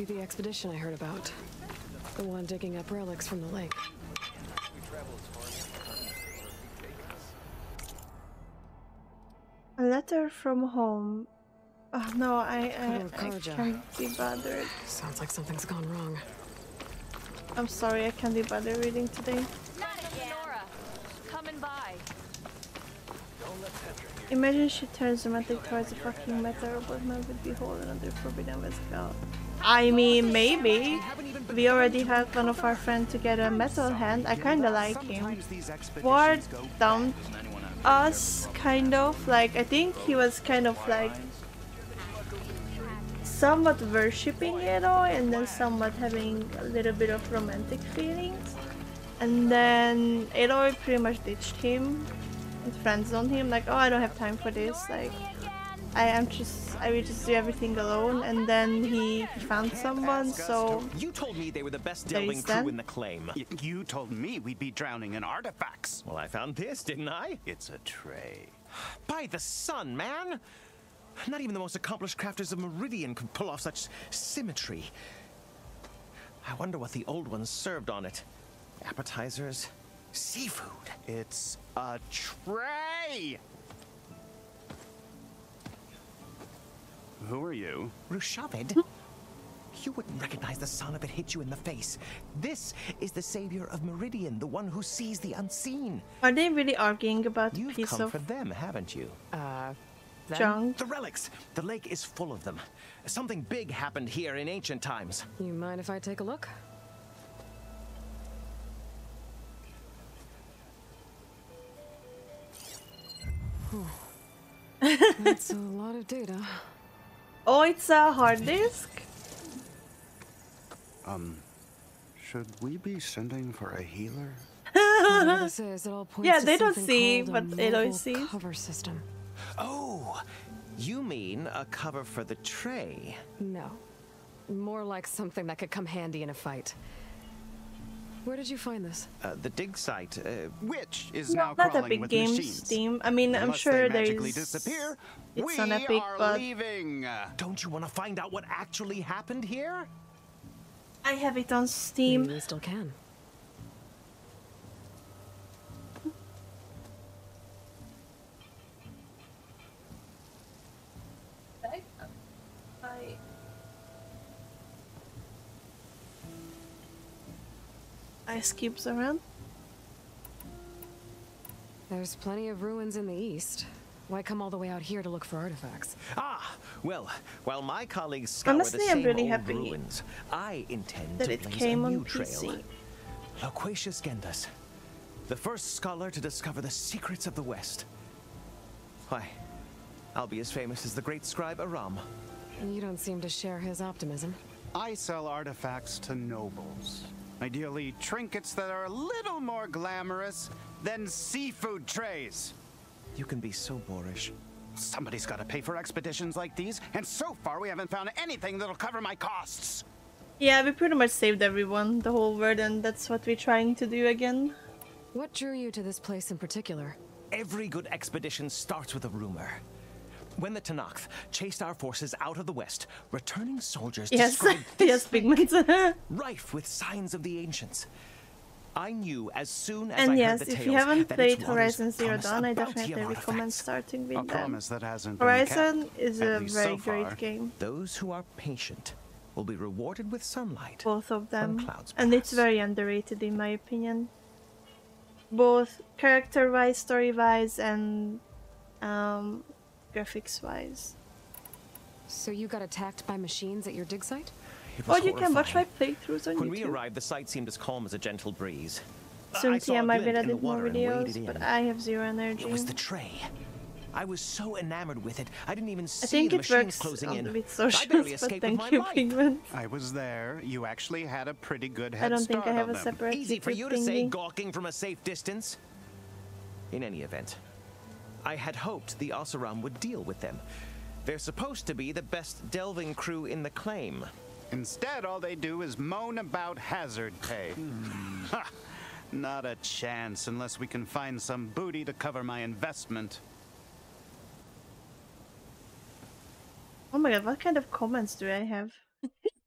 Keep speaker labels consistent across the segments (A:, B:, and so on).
A: camp. Might be the expedition I heard about. The one digging up relics from the lake.
B: A letter from home. Oh no, I I, I can't be bothered.
A: Sounds like something's gone wrong.
B: I'm sorry, I can't be bothered reading today.
C: Not again. Nora, coming by.
B: Imagine she turns dramatic towards a fucking metal robot man would be behold another forbidden Vescal. I mean, maybe. We already had one of our friends to get a metal hand. I kinda like him. Ward dumped us, kind of. Like, I think he was kind of like somewhat worshipping Edo and then somewhat having a little bit of romantic feelings. And then Edo pretty much ditched him and friends on him, like, oh, I don't have time for this. Like, I am just, I will just do everything alone. And then he, he found someone, so
D: You told me they were the best
B: There
D: delving crew in the claim.
E: Y- you told me we'd be drowning in artifacts.
D: Well, I found this, didn't I?
E: It's a tray.
D: By the sun, man! Not even the most accomplished crafters of Meridian could pull off such symmetry. I wonder what the old ones served on it. Appetizers? Seafood?
E: It's a tray. Who are you?
D: Rushavid? You wouldn't recognize the sun if it hit you in the face. This is the savior of Meridian, the one who sees the unseen.
B: are they really arguing about a
D: You've
B: piece
D: come
B: of
D: for them, haven't you?
A: Uh, then?
B: junk?
D: The relics! The lake is full of them. Something big happened here in ancient times.
A: You mind if I take a look? That's a lot of data.
B: Oh, it's a hard disk?
E: Um, should we be sending for a healer?
A: Whatever this is, it all points
B: Yeah, they don't see,
A: a
B: but Aloy sees.
A: cover system.
D: Oh, you mean a cover for the tray?
A: No. More like something that could come handy in a fight. Where did you find this?
D: Uh, the dig site. Uh,
E: Which is
B: No,
E: now
B: not
E: crawling
B: Epic
E: with
B: Games
E: machines.
B: Steam. I mean, I'm sure
E: they
B: there's.
E: magically disappear.
B: it's
E: we
B: on Epic,
E: are
B: but-
E: leaving.
D: don't you want to find out what actually happened here?
B: I have it on Steam.
A: Maybe we still can.
B: Ice cubes around.
A: There's plenty of ruins in the east. Why come all the way out here to look for artifacts?
D: Ah, well, while my colleagues scour
B: Honestly,
D: the
B: I'm
D: same
B: really
D: old
B: happy
D: ruins, I intend
B: that
D: to
B: it
D: blaze
B: came
D: a
B: on
D: new trail.
B: PC.
D: Loquacious Gendas, the first scholar to discover the secrets of the West. Why, I'll be as famous as the great scribe Aram.
A: You don't seem to share his optimism.
E: I sell artifacts to nobles. Ideally, trinkets that are a little more glamorous than seafood trays.
D: You can be so boorish.
E: Somebody's got to pay for expeditions like these, and so far we haven't found anything that'll cover my costs.
B: Yeah, we pretty much saved everyone, the whole world, and that's what we're trying to do again.
A: What drew you to this place in particular?
D: Every good expedition starts with a rumor. When the Tenakth chased our forces out of the West, returning soldiers
B: Yes,
D: described
B: yes, pigments.
D: rife with signs of the ancients. I knew as soon as
B: and
D: I
B: yes,
D: heard the
B: if
D: tales
B: you haven't
D: that
B: played
D: its waters
B: Horizon Zero
D: promise
B: Dawn, I
D: a bounty
B: definitely recommend starting with
E: A
B: them.
E: promise that hasn't been
B: Horizon
E: kept,
B: is a very
E: so far.
B: great game.
D: Those who are patient will be rewarded with sunlight.
B: both of them
D: clouds
B: and it's very underrated in my opinion both character wise story wise and um, graphics wise
A: So you got attacked by machines at your dig site?
D: It
B: or
D: was
B: you can watch my playthroughs on
D: When we arrived, the site seemed as calm as a gentle breeze.
B: soon
D: I saw a
B: TM might be
D: glint in the
B: edit more
D: water and waded
B: videos but i have zero energy
D: It was the tray. I was so enamored with it, I didn't even see
B: i think
D: the
B: it
D: machines
B: works
D: closing in.
B: with
D: I
B: socials
D: barely
B: but
D: escaped with
B: thank you
D: life.
B: penguin
E: I was there. You actually had a pretty good head
B: i don't think
E: start
B: i have
E: on
B: a
E: them.
B: separate
D: Easy for you to say, gawking from a safe distance. In any event, I had hoped the Oseram would deal with them. They're supposed to be the best delving crew in the claim.
E: Instead, all they do is moan about hazard pay. Hmm. Ha! Not a chance unless we can find some booty to cover my investment.
B: Oh my god, what kind of comments do I have?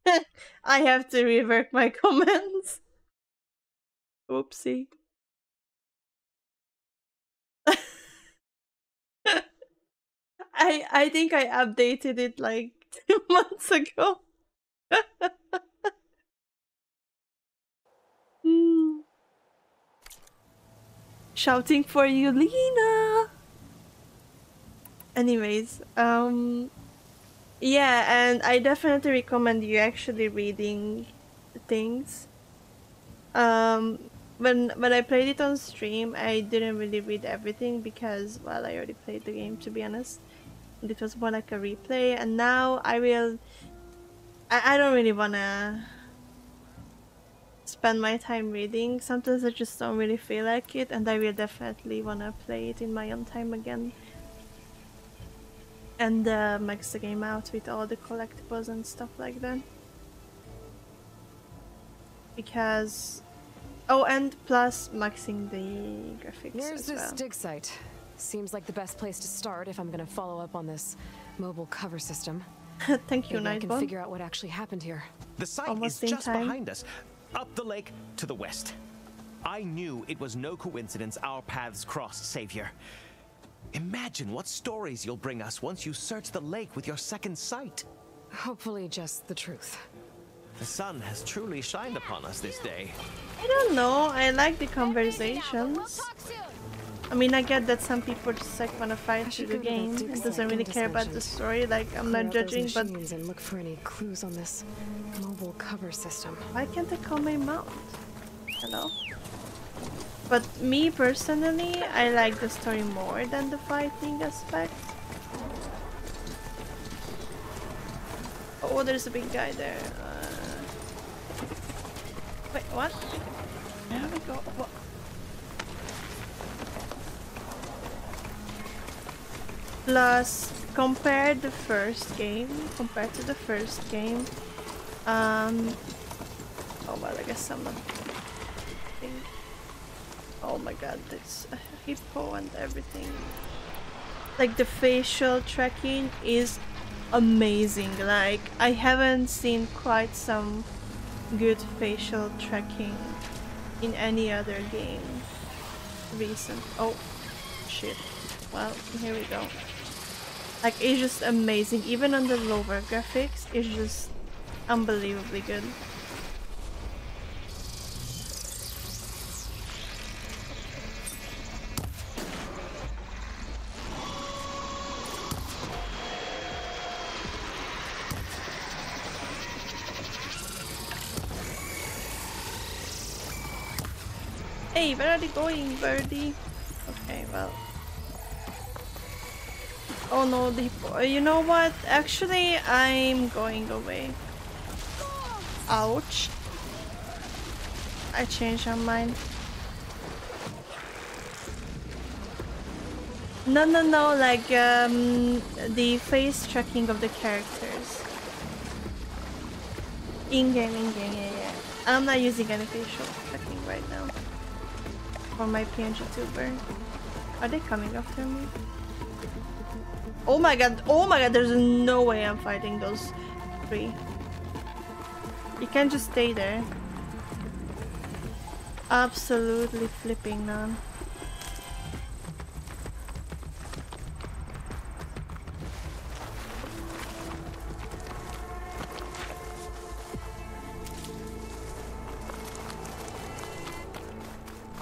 B: I have to rework my comments. Oopsie. I I think I updated it like two months ago. Hmm. Shouting for you, Lena. Anyways, um, yeah, and I definitely recommend you actually reading things. Um, when when I played it on stream, I didn't really read everything because well, I already played the game to be honest. It was more like a replay, and now I will. I, I don't really wanna spend my time reading. Sometimes I just don't really feel like it, and I will definitely wanna play it in my own time again. And uh, max the game out with all the collectibles and stuff like that. Because Oh, and plus maxing the graphics
A: Where's
B: as
A: this
B: well.
A: dig site? Seems like the best place to start if I'm gonna follow up on this mobile cover system.
B: Thank you,
A: Maybe I can
B: Nightbone.
A: figure out what actually happened here.
D: The site
B: Almost
D: is just
B: time.
D: behind us, up the lake to the west. I knew it was no coincidence our paths crossed, Savior. Imagine what stories you'll bring us once you search the lake with your second sight.
A: Hopefully just the truth.
D: The sun has truly shined upon us this day.
B: I don't know. I like the
C: We'll
B: conversations.
C: talk soon.
B: I mean, I get that some people just like wanna fight
A: should
B: through the
A: to
B: game and doesn't really care about the story. Like, I'm not judging, but
A: and look for any clues on this mobile cover system.
B: why can't I call my mount? Hello? But me personally, I like the story more than the fighting aspect. Oh, there's a big guy there. Uh... Wait, what? There we go. What? Plus, compare the first game, compared to the first game, um, oh well, I guess I'm not. Oh my god, it's a hippo and everything. Like the facial tracking is amazing. Like I haven't seen quite some good facial tracking in any other game recent. Oh shit. Well, here we go. Like it's just amazing. Even on the lower graphics, it's just unbelievably good. Hey, where are they going, birdie? Okay, well. Oh no, the hippo. You know what? Actually, I'm going away. Ouch. I changed my mind. No, no, no, like um, the face tracking of the characters. In-game, in-game, yeah, yeah. I'm not using any facial tracking right now. For my PNG tuber. Are they coming after me? Oh my god, oh my god, there's no way I'm fighting those three. You can't just stay there. Absolutely flipping none.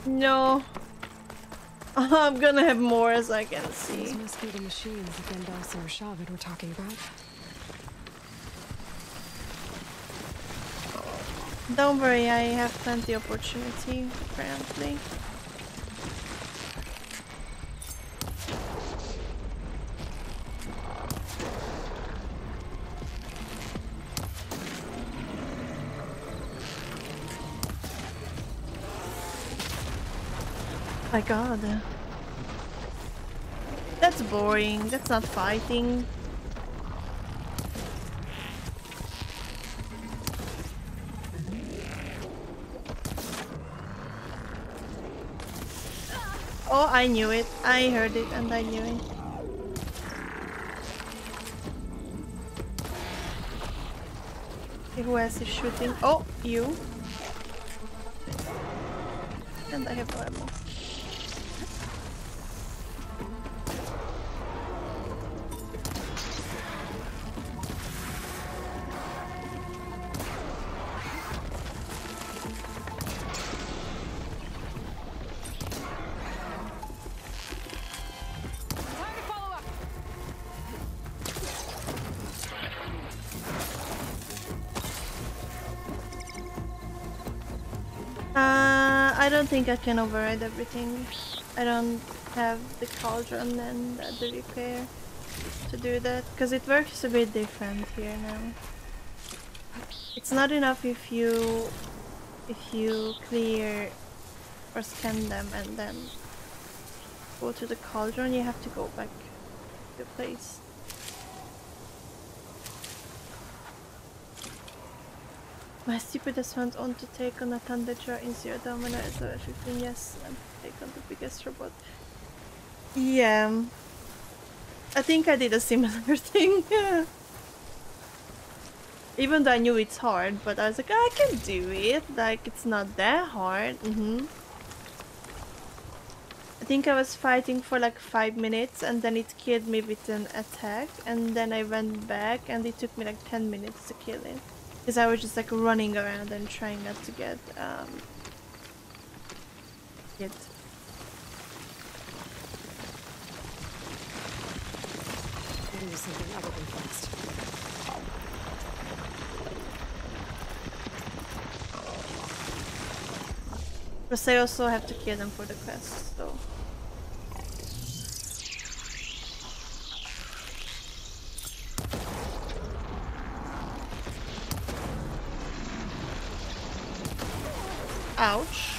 B: No. I'm gonna have more as I can see.
A: These must be the machines that Gandalf and Rashavid were talking about.
B: Don't worry, I have plenty of opportunity, apparently. My god. That's boring. That's not fighting. Oh, I knew it. I heard it and I knew it. Who else is shooting? Oh, you. And I have no ammo. Think I can override everything. I don't have the cauldron and the repair to do that because it works a bit different here now. It's not enough if you if you clear or scan them and then go to the cauldron. You have to go back to the place. My stupidest ones want to take on a Thunderjaw in Zero Dawn when I was level 15, yes, and take on the biggest robot. Yeah. I think I did a similar thing. Even though I knew it's hard, but I was like, I can do it. Like, it's not that hard. Mm -hmm. I think I was fighting for like 5 minutes and then it killed me with an attack. And then I went back and it took me like 10 minutes to kill it. Because I was just like running around and trying not to get um hit.
A: Do something other than fast.
B: Plus I also have to kill them for the quest, so Ouch.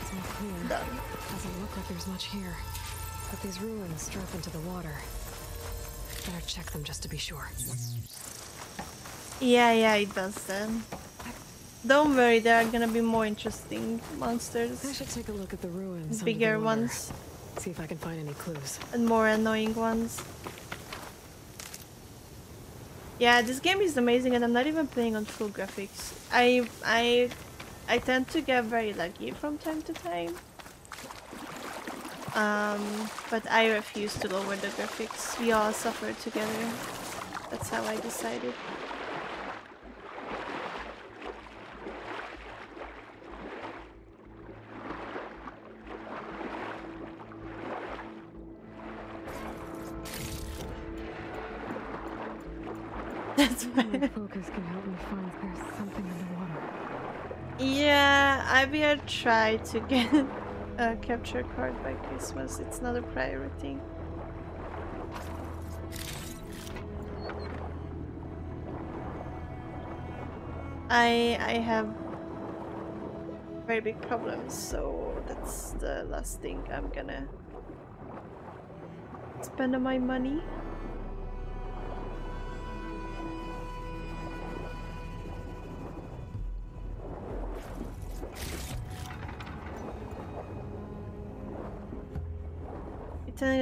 A: It's not clear.
B: Done.
A: Doesn't look like there's much here. But these ruins drop into the water. Better check them just to be sure.
B: Yeah, yeah, it does then. Don't worry, there are gonna be more interesting monsters.
A: I should take a look at the ruins. under the
B: Bigger ones
A: See if I can find any clues.
B: and more annoying ones. Yeah, this game is amazing and I'm not even playing on full graphics. I I I tend to get very lucky from time to time. Um, but I refuse to lower the graphics. We all suffer together. That's how I decided. Yeah, I will try to get a capture card by Christmas. It's not a priority. I I have very big problems, so that's the last thing I'm gonna spend my money.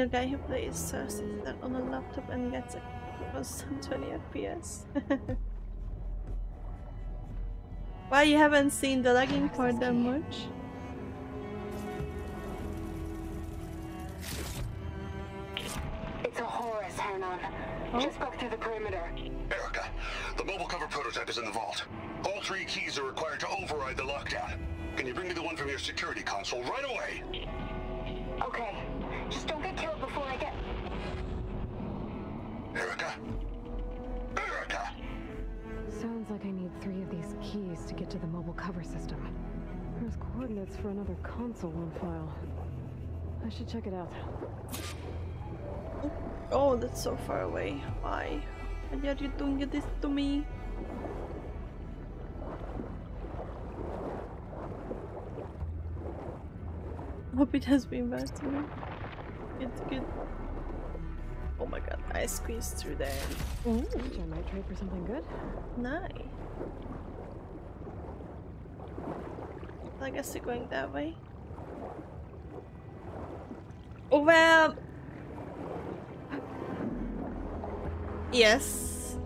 B: You're telling a guy who plays uh, Citizen on a laptop and gets a constant 20 FPS. Why you haven't seen the lagging part that much?
F: It's a Horus, Hernon. Just broke through the perimeter.
G: Erica, the mobile cover prototype is in the vault. All three keys are required to override the lockdown. Can you bring me the one from your security console right away?
F: Okay. Just don't get killed before I get.
G: Erica? Erica!
A: Sounds like I need three of these keys to get to the mobile cover system. There's coordinates for another console on file. I should check it out.
B: Oh, that's so far away. Why? Why are you doing this to me? Hope it has been bad It's good. Oh my god, I squeezed through there. Ooh,
A: Which I might trade for something good.
B: nice. I guess you're going that way. Oh, Well, yes.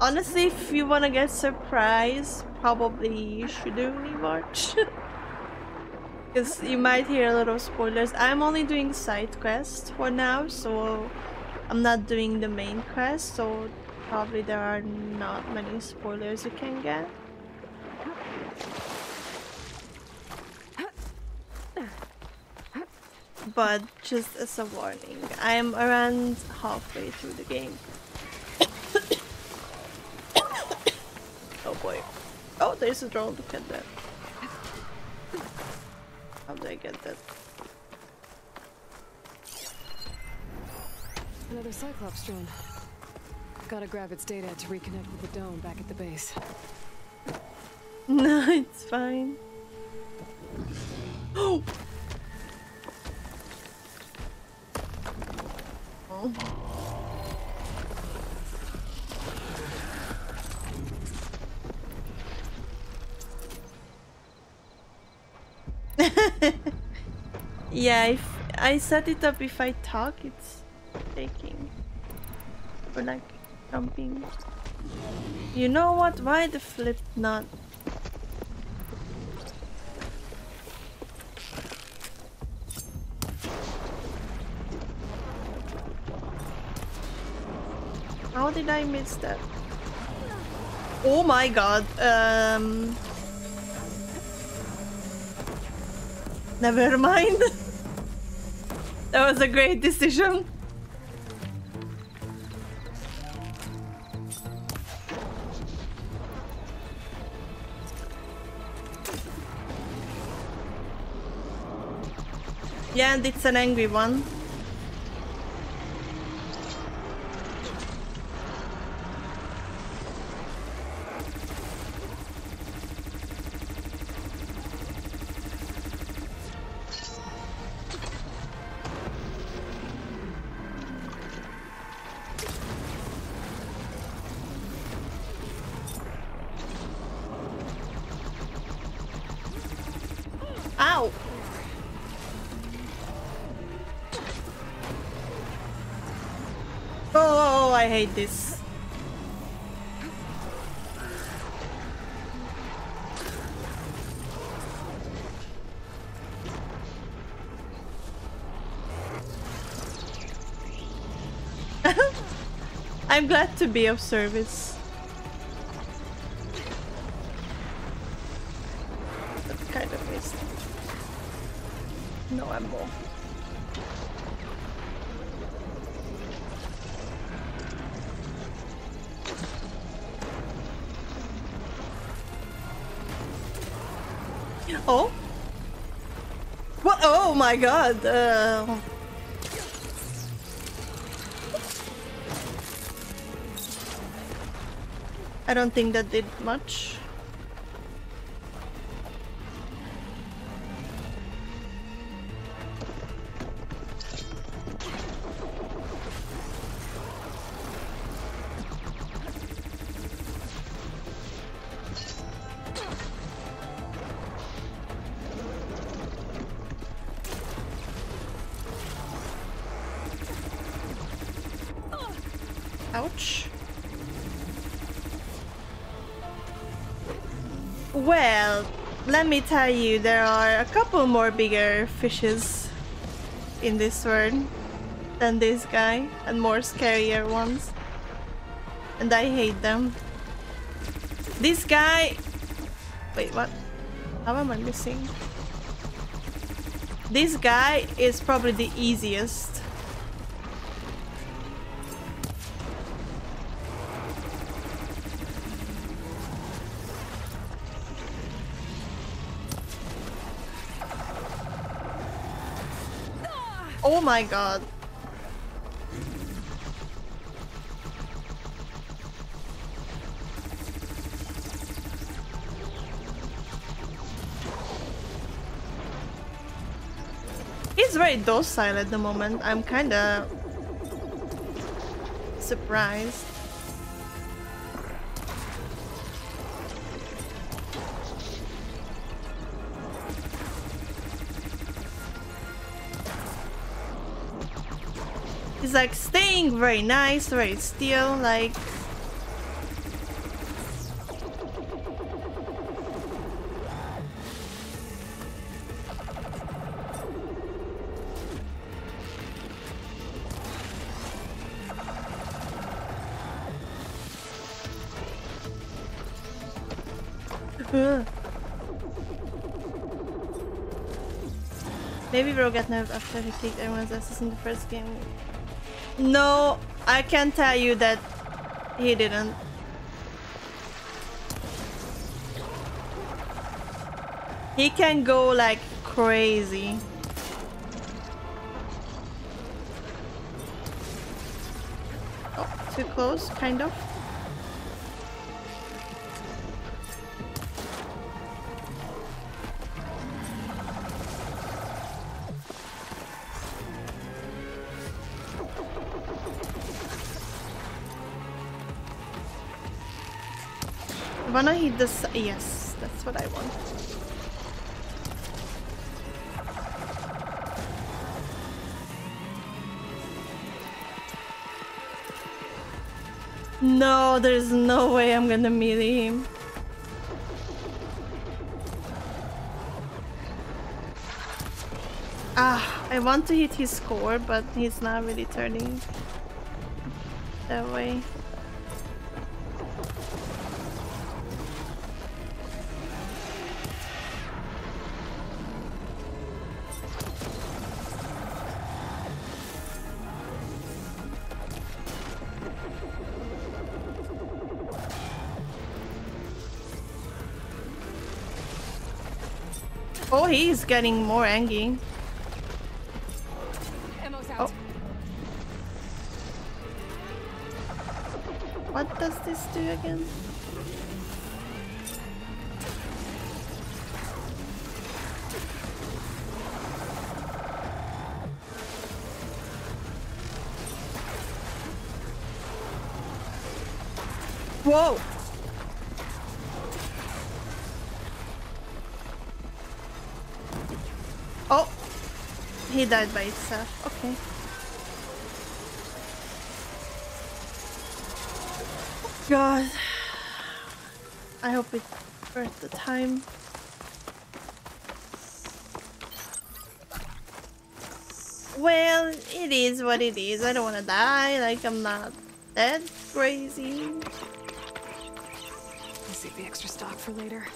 B: Honestly, if you wanna get surprised, probably you shouldn't rewatch. Because you might hear a lot of spoilers. I'm only doing side quests for now, so I'm not doing the main quest, so probably there are not many spoilers you can get. But just as a warning, I am around halfway through the game. oh boy. Oh, there's a drone. Look at that. How do I get that?
A: Another Cyclops drone. Gotta grab its data to reconnect with the dome back at the base.
B: No, it's fine. Oh! oh. yeah, if I set it up if I talk, it's taking. Or like jumping. You know what? Why the flip not? How did I miss that? Oh my god. Um. Never mind. that was a great decision. Yeah, and it's an angry one. This. I'm glad to be of service. That's kind of waste. No ammo. My god. Uh... I don't think that did much. Let me tell you, there are a couple more bigger fishes in this world than this guy, and more scarier ones. And I hate them. This guy... Wait, what? How am I missing? This guy is probably the easiest. My god. He's very docile at the moment. I'm kinda surprised. Like staying very nice, very still, like. Maybe Bro got nerfed after he kicked everyone's asses in the first game. No, I can tell you that he didn't. He can go like crazy. Oh, too close, kind of. Wanna hit this. yes, that's what I want. No, there's no way I'm gonna melee him. Ah, I want to hit his score, but he's not really turning that way. Getting more angry. He died by itself. Okay. God. I hope it's worth the time. Well, it is what it is. I don't want to die. Like, I'm not that crazy.
A: I'll save the extra stock for later.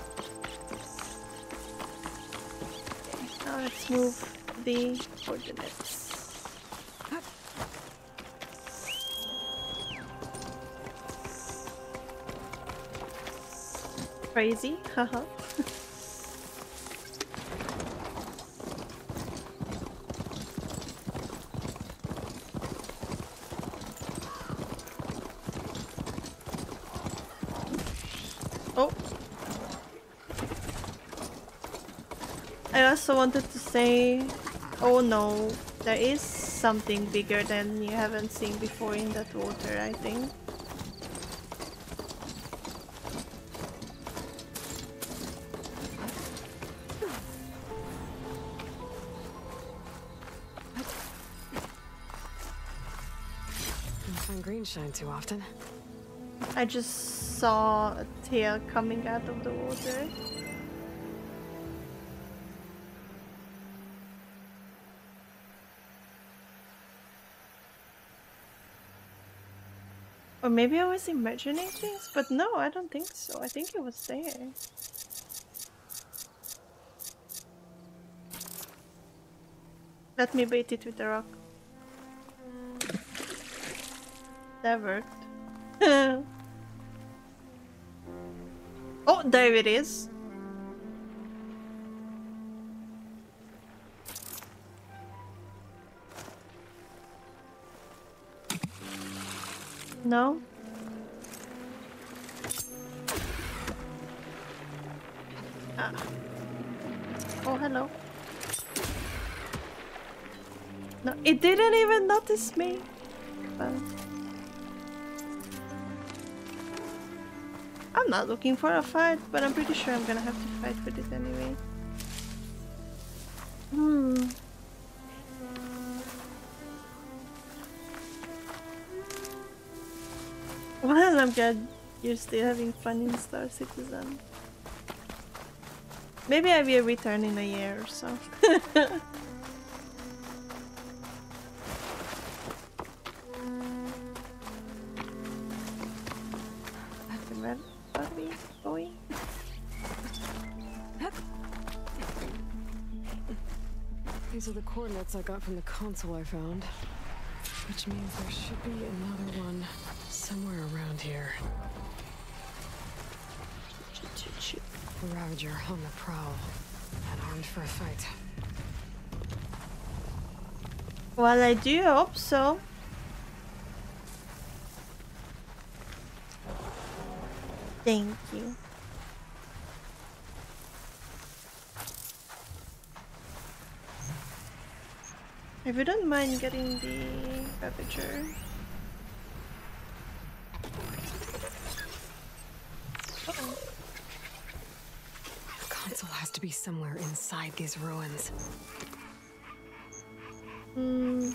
B: Now let's move the coordinates. Crazy, haha. oh. I also wanted to say, oh no, there is something bigger than you haven't seen before in that water, I think.
A: Don't find green shine too often.
B: I just saw a tail coming out of the water. Or maybe I was imagining things, but no, I don't think so. I think it was there. Let me bait it with a rock. That worked. oh, there it is. No? Ah. Oh, hello. No, it didn't even notice me. But... I'm not looking for a fight, but I'm pretty sure I'm gonna have to fight for this anyway. Hmm. I'm glad you're still having fun in Star Citizen. Maybe I will return in a year or so.
A: These are the coordinates I got from the console I found. Which means there should be another one somewhere around here. Ravager on the prowl and armed for a fight.
B: Well, I do hope so. Thank you. If you don't mind getting the Ravager. Uh-oh.
A: The console has to be somewhere inside these ruins.
B: Hmm.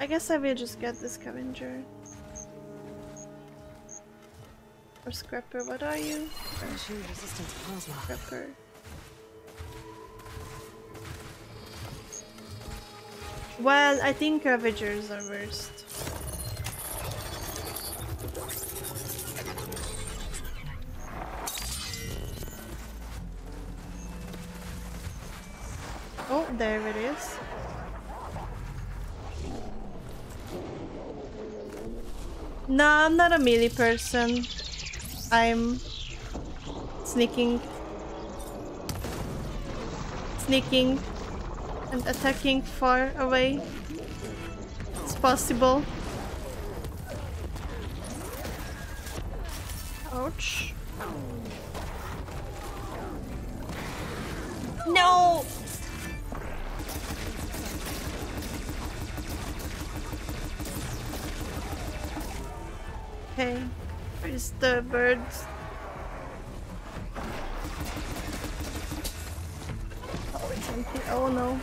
B: I guess I will just get the scavenger. Or scrapper, what are you?
A: Shield resistance plasma.
B: Scrapper. Well, I think Ravagers are worst. No, I'm not a melee person. I'm sneaking. Sneaking and attacking far away It's possible. Ouch. Okay, where's the birds? Oh, it's empty. Oh no.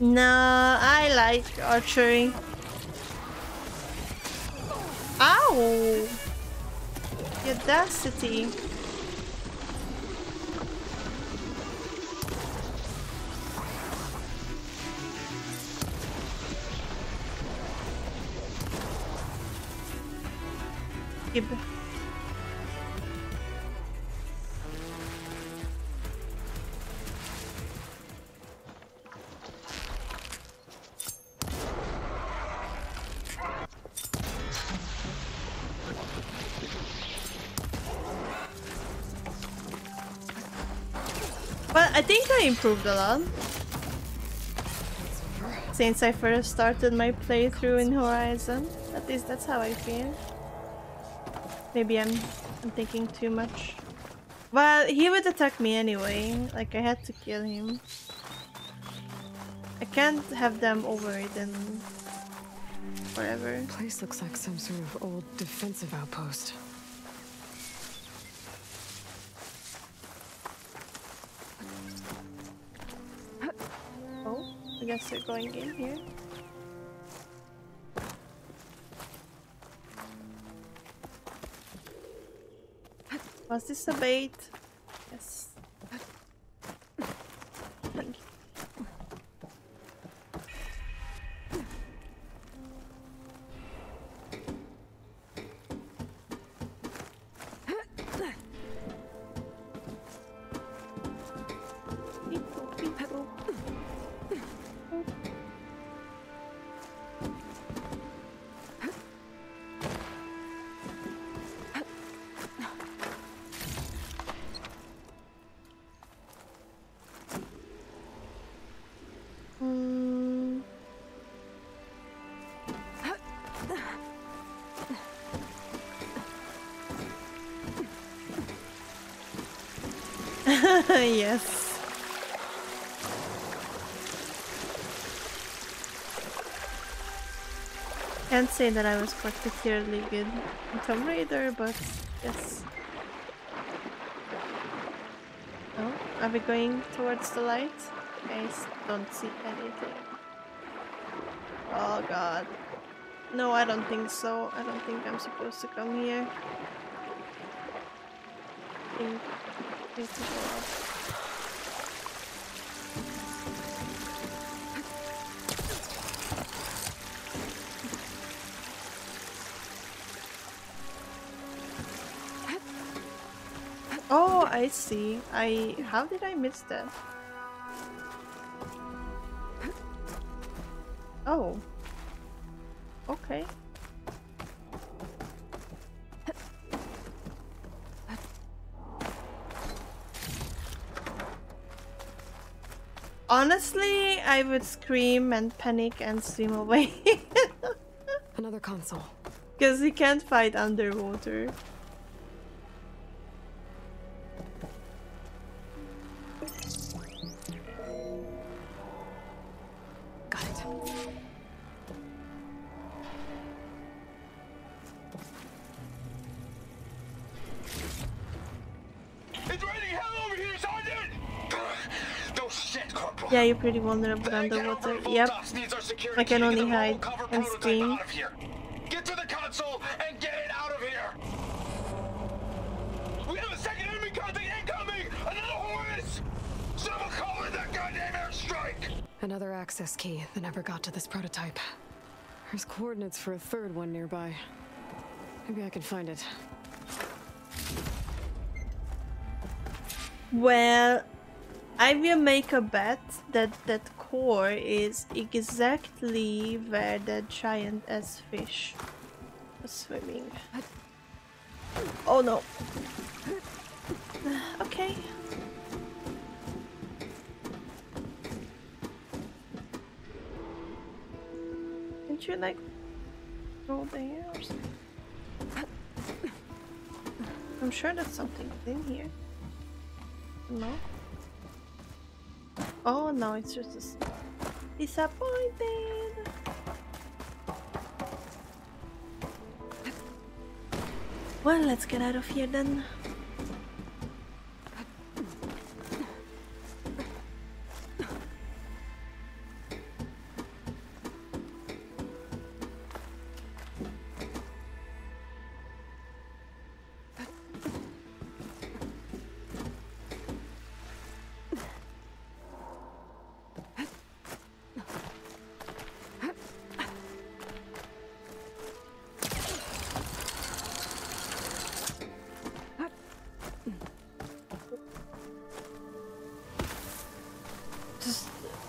B: No, I like archery. Ow! The audacity. Improved a lot. Since I first started my playthrough in Horizon. At least that's how I feel. Maybe I'm, I'm thinking too much. Well, he would attack me anyway. Like, I had to kill him. I can't have them overridden forever.
A: Place looks like some sort of old defensive outpost.
B: Guess they're going in here. Was this a bait? yes. Can't say that I was particularly good in Tomb Raider, but yes. Oh, are we going towards the light? I don't see anything. Oh god. No, I don't think so. I don't think I'm supposed to come here. I think I need to go up. I see. I how did I miss that? Oh. Okay. Honestly, I would scream and panic and swim away.
A: Another console.
B: Because he can't fight underwater. You're pretty vulnerable underwater. Yep.
G: Voltox needs our security
B: I can only hide and
G: prototype
B: scream.
G: Out of here. Get to the console and get it out of here. We have a second enemy contact incoming. Another Horus. Someone call in that goddamn airstrike.
A: Another access key that never got to this prototype. There's coordinates for a third one nearby. Maybe I can find it.
B: Well, I will make a bet that that core is exactly where the giant ass fish was swimming. Oh no. Okay. Didn't you like go there or something? I'm sure there's something in here. No? Oh no, it's just disappointed. Well, let's get out of here then.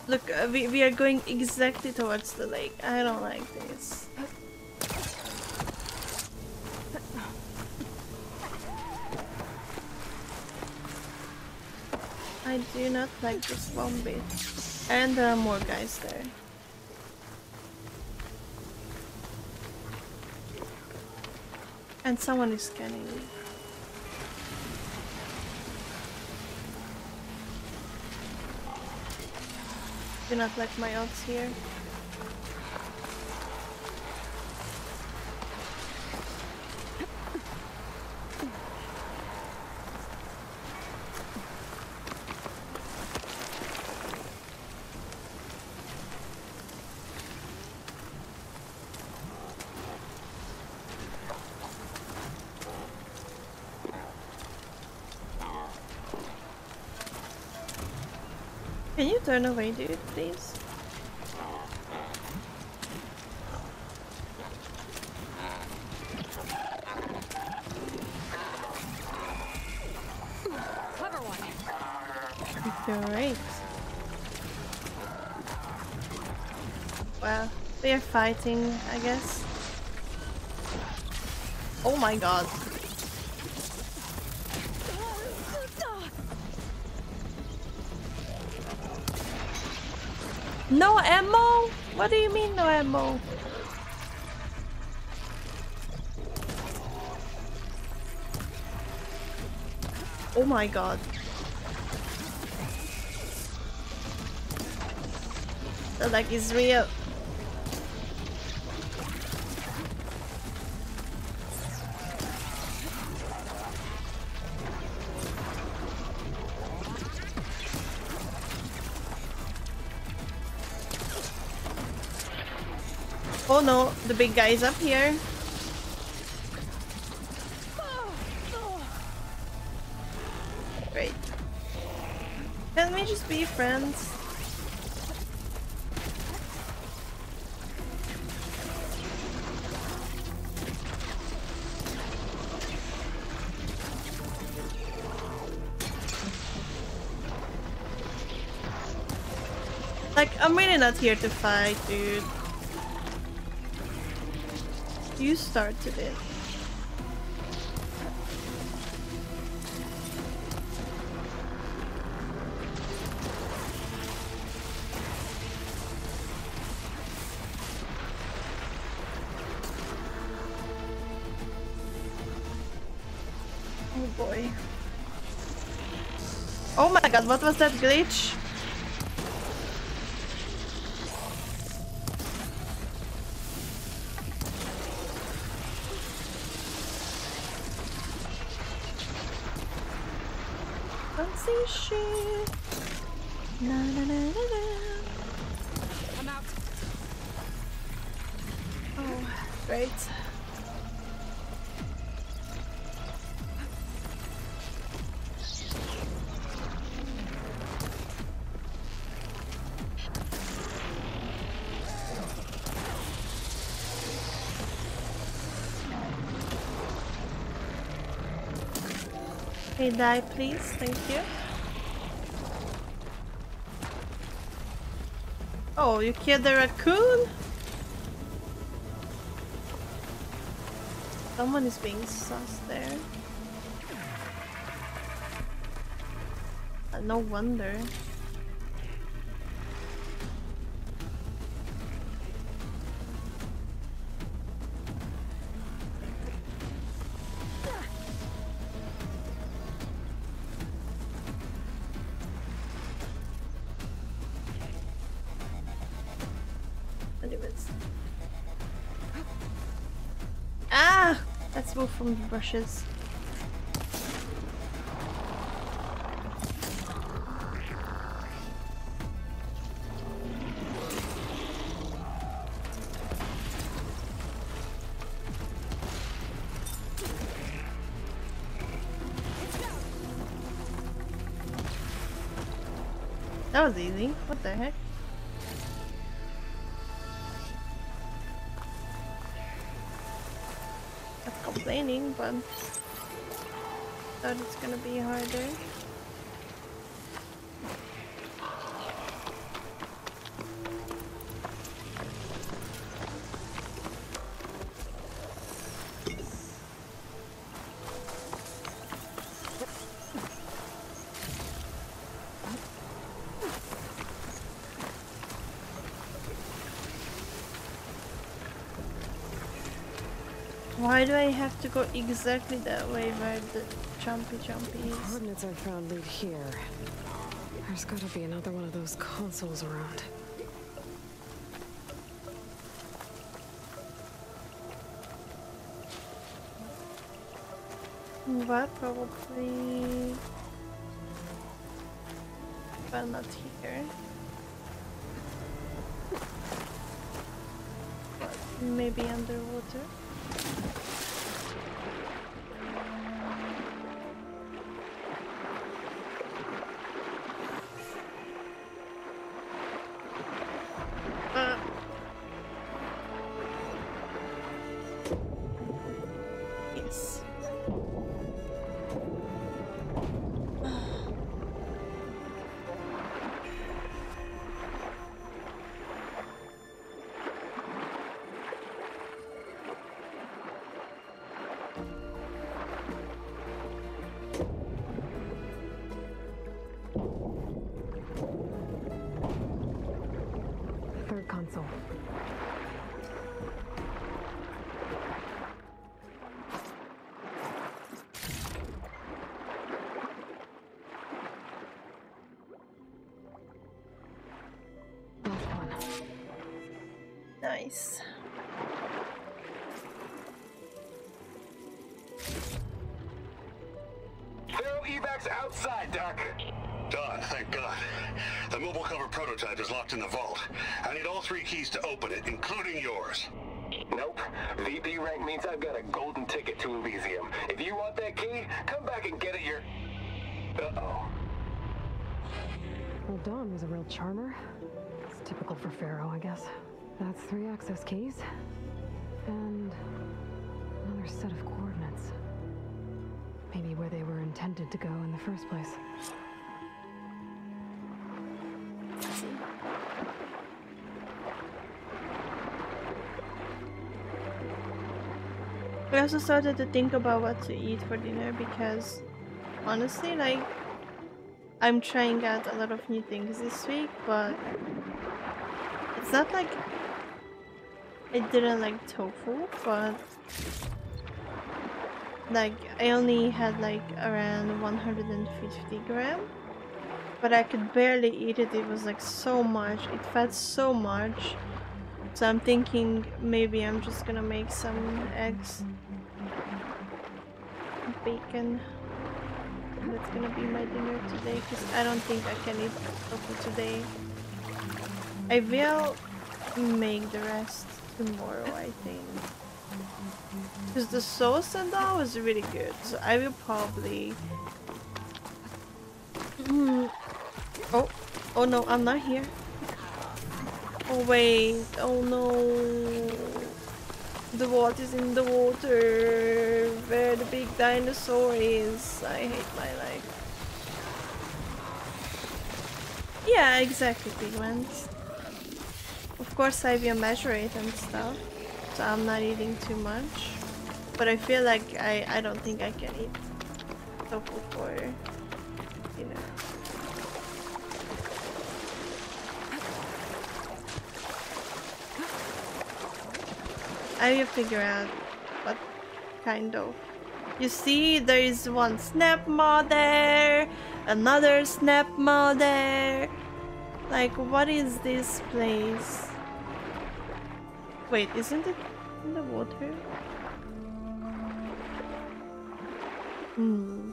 B: Look, uh, we, we are going exactly towards the lake. I don't like this. I do not like this one bit. And there are more guys there. And someone is scanning me. Do not like my odds here. Turn away, dude, please? Great. Well, they are fighting, I guess. Oh my god. No ammo? What do you mean no ammo? Oh my god. That like is real. The big guys up here. Great. Can we just be friends? Like, I'm really not here to fight, dude. You started it. Oh boy. Oh my god, what was that glitch? Die, please. Thank you. Oh, you killed the raccoon? Someone is being sus there. Uh, no wonder. From the brushes. That was easy. What the heck? But it's gonna be harder. Why do I have to go exactly that way where the jumpy jumpy is?
A: Coordinates I found lead here. There's gotta be another one of those consoles around.
B: But probably... Well, not here. But maybe underwater.
G: God. The mobile cover prototype is locked in the vault. I need all three keys to open it, including yours.
H: Nope. VP rank means I've got a golden ticket to Elysium. If you want that key, come back and get it your... Uh-oh.
A: Well, Dawn was a real charmer. It's typical for Faro, I guess. That's three access keys. And another set of coordinates. Maybe where they were intended to go in the first place.
B: I also started to think about what to eat for dinner because honestly, like, I'm trying out a lot of new things this week, but it's not like I didn't like tofu, but like I only had like around 150 gram, but I could barely eat it. It was like so much. It fed so much. So I'm thinking maybe I'm just gonna make some eggs, bacon. And that's gonna be my dinner today because I don't think I can eat tofu today. I will make the rest tomorrow, I think. Because the sauce and all was really good, so I will probably. Mm. Oh, oh no, I'm not here. Oh wait, oh no. The water is in the water where the big dinosaur is. I hate my life. Yeah, exactly, pigments. Of course I will measure it and stuff, so I'm not eating too much. But I feel like I, I don't think I can eat tofu for. I figure out what kind of. You see, there is one Snapmaw there, another snap mod there. Like, what is this place? Wait, isn't it in the water? Hmm.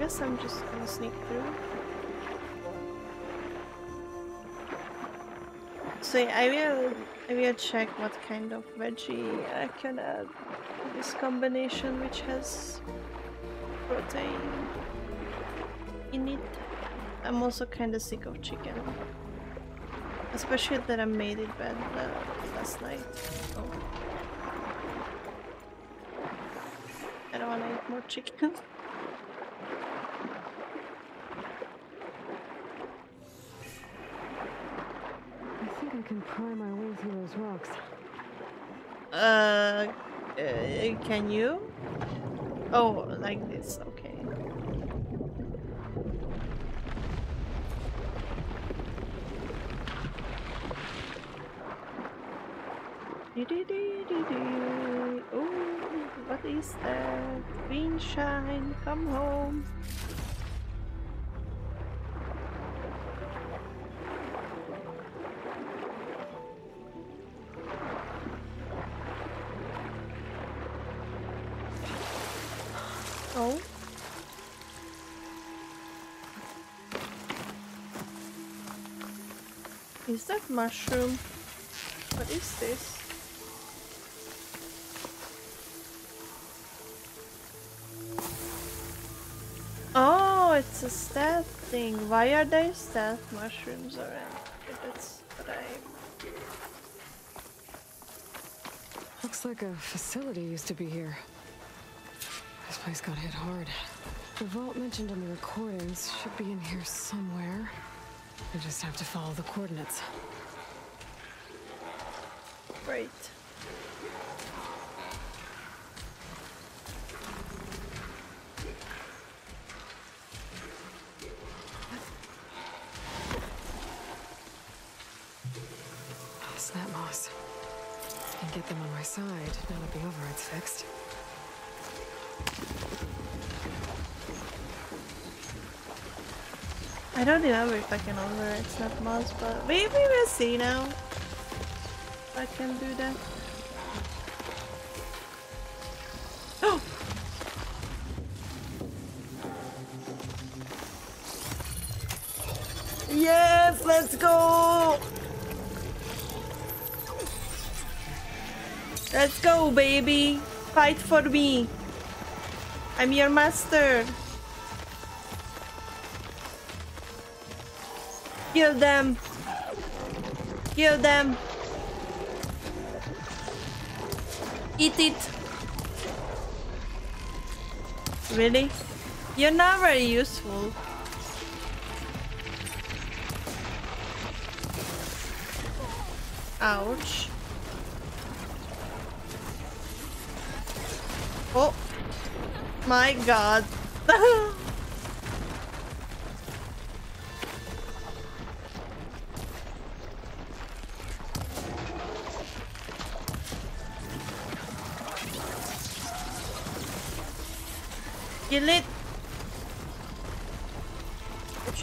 B: Guess I'm just gonna sneak through. So yeah, I will I will check what kind of veggie I can add to this combination which has protein in it. I'm also kinda sick of chicken. Especially that I made it bad uh, last night. Oh. I don't wanna eat more chicken.
A: I can pry my way through those rocks.
B: Uh, uh, can you? Oh, like this, okay. Do-do-do-do-do. Ooh, what is that? Green shine, come home. That mushroom? What is this? Oh, it's a stealth thing. Why are there stealth mushrooms around? That's what I...
A: Looks like a facility used to be here. This place got hit hard. The vault mentioned in the recordings should be in here somewhere. I just have to follow the coordinates.
B: Right.
A: Snapmaw. I can get them on my side now that the override's fixed.
B: I don't remember if I can override Snapmaw, but maybe we'll see now. If I can do that. Yes, let's go! Let's go, baby! Fight for me! I'm your master! Kill them! Kill them! Eat it! Really? You're not very useful. Ouch. Oh my god.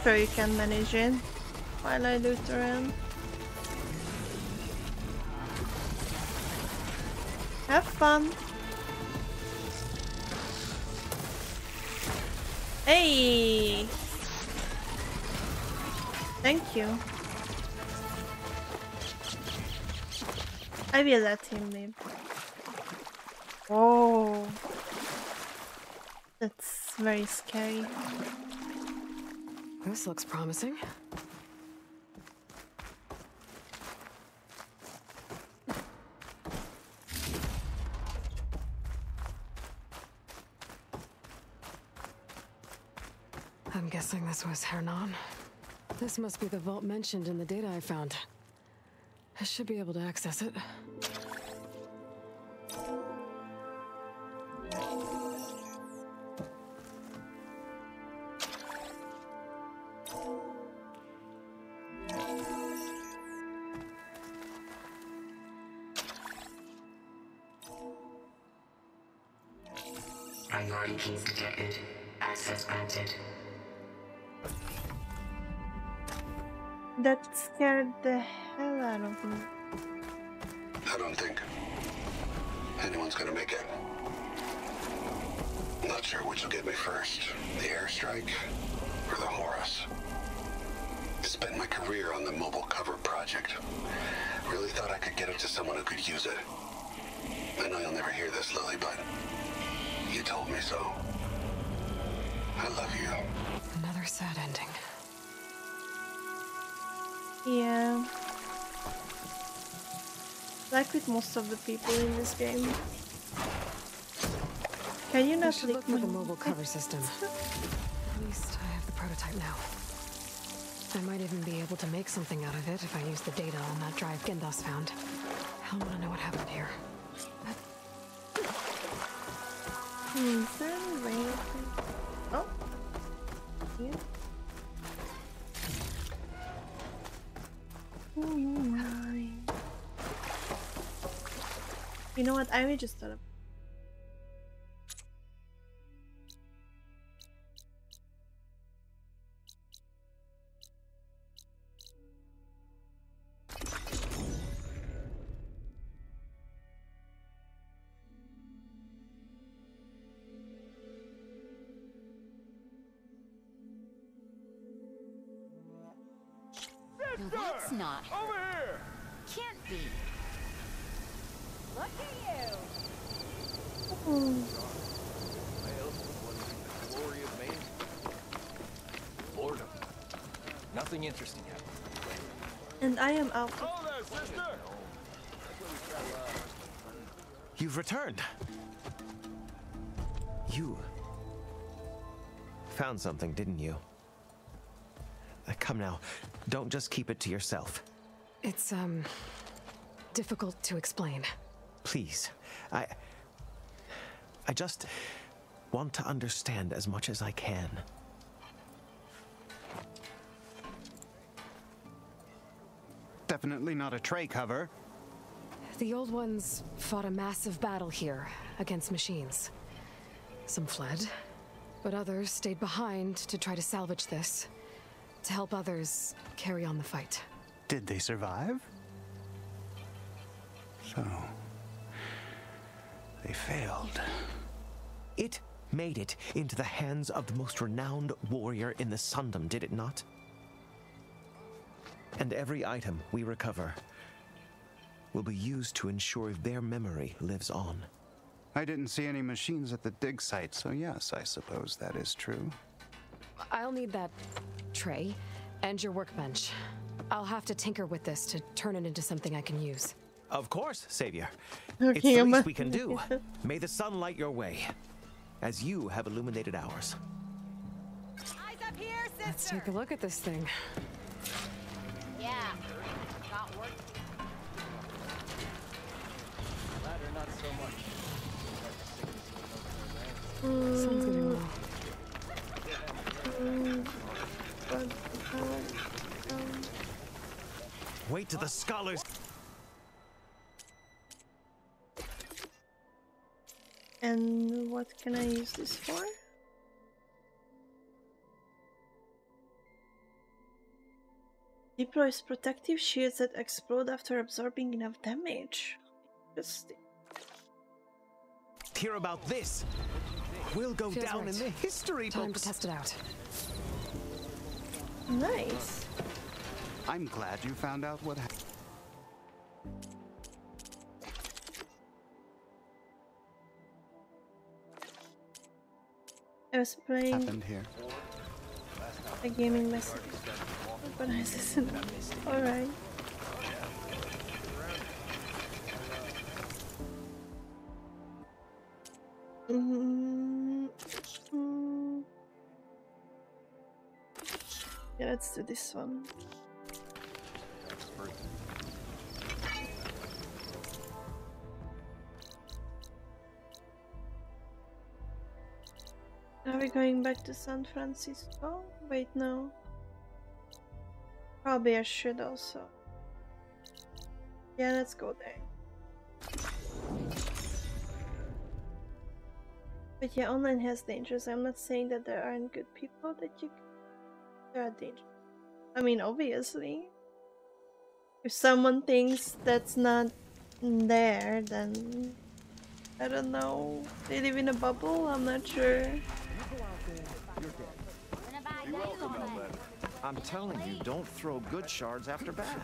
B: Sure you can manage it while I loot around. Have fun. Hey! Thank you. I will let him live. Oh. That's very scary.
A: This looks promising. I'm guessing this was Hernan. This must be the vault mentioned in the data I found. I should be able to access it.
I: Access granted.
B: That scared the hell out of me.
G: I don't think anyone's gonna make it. Not sure which will get me first. The airstrike or the Horus. Spent my career on the mobile cover project. Really thought I could get it to someone who could use it. I know you'll never hear this, Lily, but you told me so. I love you.
A: Another sad ending.
B: Yeah. Like with most of the people in this game. Can you
A: I
B: not
A: should look for the mobile cover system. At least I have the prototype now. I might even be able to make something out of it if I use the data on that drive Gendas found. I'll want to know what happened here.
B: Hmm, is there You. You know what? I just thought of And I am out.
D: You've returned. You found something, didn't you? Uh, come now, don't just keep it to yourself.
A: It's, um, difficult to explain.
D: Please, I. I just want to understand as much as I can.
E: Definitely not a tray cover.
A: The old ones fought a massive battle here against machines. Some fled, but others stayed behind to try to salvage this. to help others carry on the fight.
E: Did they survive? So. They failed.
D: It made it into the hands of the most renowned warrior in the Sundom, did it not? And every item we recover will be used to ensure their memory lives on.
E: I didn't see any machines at the dig site, so yes, I suppose that is true.
A: I'll need that tray and your workbench. I'll have to tinker with this to turn it into something I can use.
D: Of course, Savior.
B: Okay,
D: it's the least we can do. May the sun light your way, as you have illuminated ours.
C: Eyes up here, sister.
A: Let's take a look at this thing.
J: Yeah. Got work.
K: Ladder, not so much.
D: Wait till the scholars.
B: and what can I use this for? Deploys protective shields that explode after absorbing enough damage. Interesting.
D: Hear about this? We'll go
A: Feels
D: down
A: right.
D: in the history
A: Time
D: books.
A: to test it out.
B: Nice.
E: I'm glad you found out what happened.
B: I was playing
E: happened here.
B: a gaming message. But I listen. Alright. Yeah, let's do this one. Are we going back to San Francisco? Wait, no. Probably I should also. Yeah, let's go there. But yeah, online has dangers. I'm not saying that there aren't good people that you. There are dangers. I mean, obviously. If someone thinks that's not there, then. I don't know. They live in a bubble? I'm not sure.
K: I'm telling you, don't throw good shards after bad.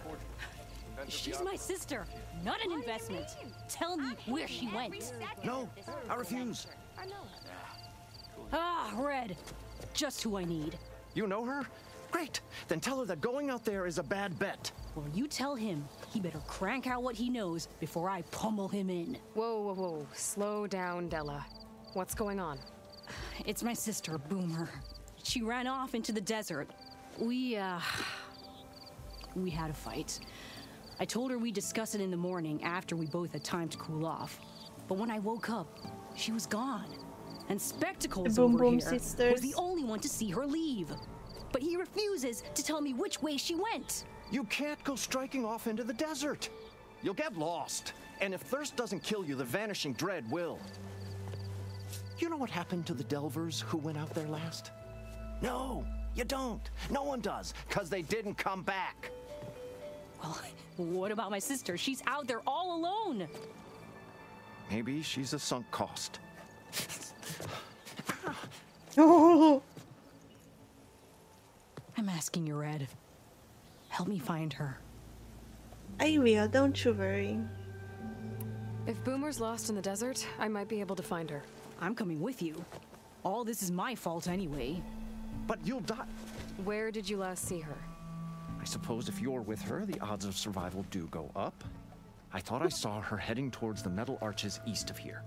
L: She's my sister, not an investment. Tell me where she went.
K: No, I refuse.
L: Ah, Red. Just who I need.
K: You know her? Great. Then tell her that going out there is a bad bet.
L: Well, you tell him he better crank out what he knows before I pummel him in.
A: Whoa, whoa, whoa. Slow down, Delah. What's going on?
L: It's my sister, Boomer. She ran off into the desert. We, uh. We had a fight. I told her we'd discuss it in the morning after we both had time to cool off. But when I woke up, she was gone. And Spectacles
B: Boom
L: over
B: Boom
L: here
B: Sisters.
L: was the only one to see her leave. But he refuses to tell me which way she went.
K: You can't go striking off into the desert. You'll get lost. And if thirst doesn't kill you, the vanishing dread will. You know what happened to the Delvers who went out there last? No, you don't. No one does, because they didn't come back.
L: Well, what about my sister? She's out there all alone.
K: Maybe she's a sunk cost.
L: I'm asking you, Red. Help me find her.
B: I will, don't you worry.
A: If Boomer's lost in the desert, I might be able to find her.
L: I'm coming with you. All this is my fault anyway.
K: But you'll die.
A: Where did you last see her?
K: I suppose if you're with her, the odds of survival do go up. I thought I saw her heading towards the metal arches east of here.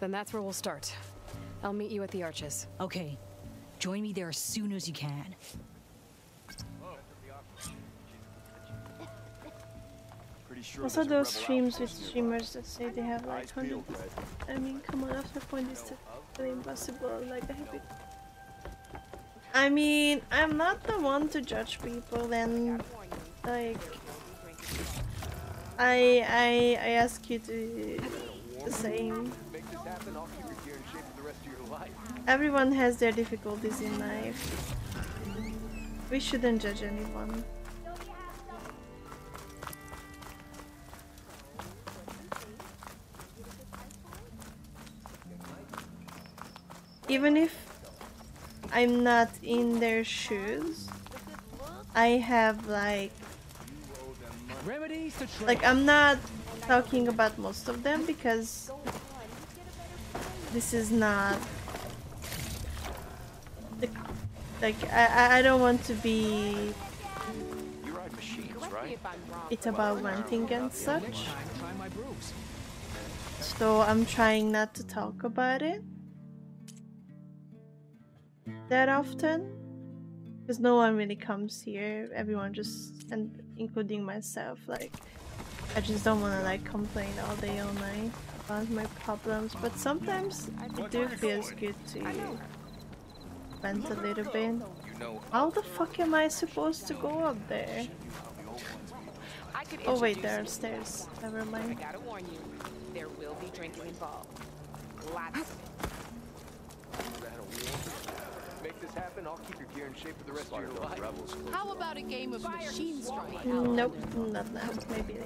A: Then that's where we'll start. I'll meet you at the arches.
L: Okay. Join me there as soon as you can.
K: Sure
B: Also, those streams with streamers that say they have like 100. I mean, come on, after point is totally impossible. Like, I have it. I mean, I'm not the one to judge people, and like, I I I ask you to the same. Everyone has their difficulties in life. We shouldn't judge anyone. Even if I'm not in their shoes, I have like like I'm not talking about most of them because this is not the, like I I don't want to be it's about venting and such. So I'm trying not to talk about it that often because no one really comes here. Everyone just and including myself like I just don't want to like complain all day all night about my problems. But sometimes it do feels good to vent a little bit. How the fuck am I supposed to go up there? Oh wait, there are stairs. Never mind.
M: I gotta warn you, there will be drinking involved. Lots of it.
N: Make happen, I'll keep your gear in shape for the rest of your life.
O: How about a game of machine strike?
B: Nope, not now. Maybe later.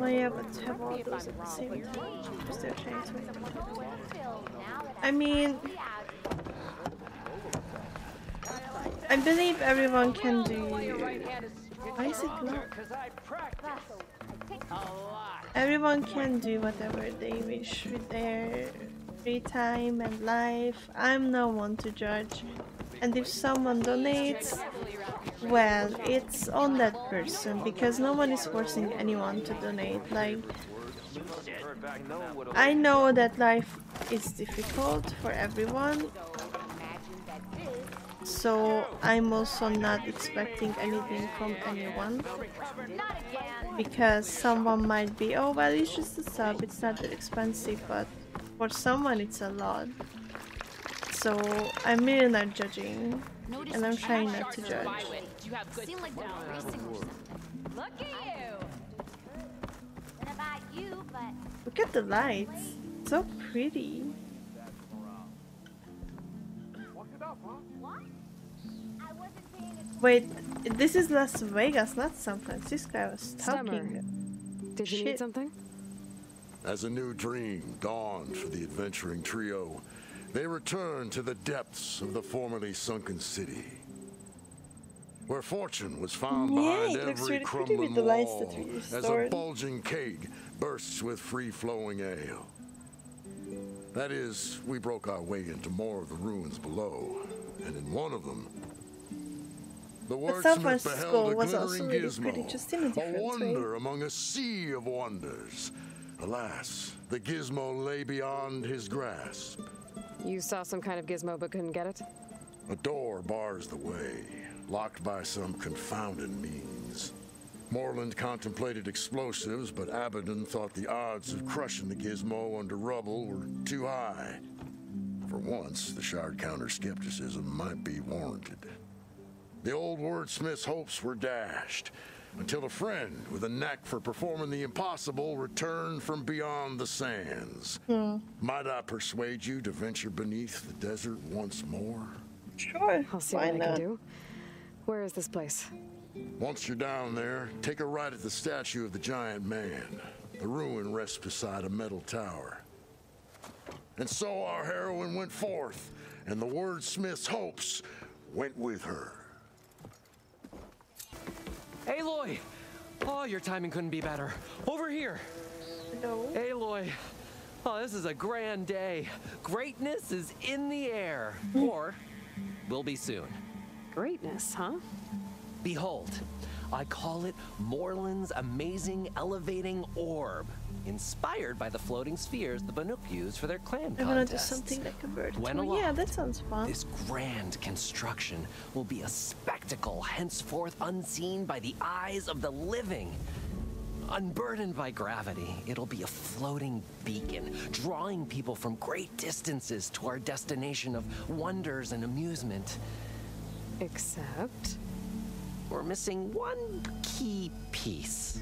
B: Oh yeah, but to have all those at the same time. I'm still trying to. I mean, I believe everyone can do. Why is it locked? Everyone can do whatever they wish with their free time and life. I'm no one to judge. And if someone donates, well, it's on that person because no one is forcing anyone to donate. Like, I know that life is difficult for everyone, so I'm also not expecting anything from anyone. Because someone might be, oh well, it's just a sub, it's not that expensive, but for someone it's a lot. So I'm really not judging, and I'm trying not to judge.
J: Seem like they're racing or something. Look at you. About you, but
B: Look at the lights, so pretty. Wait, this is Las Vegas, not San Francisco. I was talking.
A: Did you
B: Shit.
A: need something?
P: As a new dream dawned for the adventuring trio, they returned to the depths of the formerly sunken city. Where fortune was found
B: Yeah,
P: behind every
B: really
P: crumbling wall as a bulging keg bursts with free-flowing ale. That is, we broke our way into more of the ruins below, and in one of them, the wordsmith beheld a glittering
B: really
P: gizmo,
B: a different way.
P: wonder among a sea of wonders. Alas, the gizmo lay beyond his grasp.
A: You saw some kind of gizmo but couldn't get it?
P: A door bars the way, locked by some confounded means. Morlund contemplated explosives, but Abadund thought the odds of crushing the gizmo under rubble were too high. For once, the shard counter skepticism might be warranted. The old wordsmith's hopes were dashed until a friend with a knack for performing the impossible returned from beyond the sands. Hmm. Might I persuade you to venture beneath the desert once more?
B: Sure.
A: I'll see
B: why
A: what I
B: not?
A: can do. Where is this place?
P: Once you're down there, take a right at the statue of the giant man. The ruin rests beside a metal tower. And so our heroine went forth, and the wordsmith's hopes went with her.
Q: Aloy! Oh, your timing couldn't be better. Over here.
B: No.
Q: Aloy. Oh, this is a grand day. Greatness is in the air. or will be soon.
A: Greatness, huh?
Q: Behold, I call it Morlund's amazing elevating orb, inspired by the floating spheres the Banuk use for their clan
B: I wanna do
Q: contests.
B: something that converted
Q: When
B: to.
Q: aloft,
B: Yeah, that sounds fun.
Q: This grand construction will be a spectacle henceforth unseen by the eyes of the living. Unburdened by gravity, it'll be a floating beacon, drawing people from great distances to our destination of wonders and amusement.
A: Except.
Q: We're missing one key piece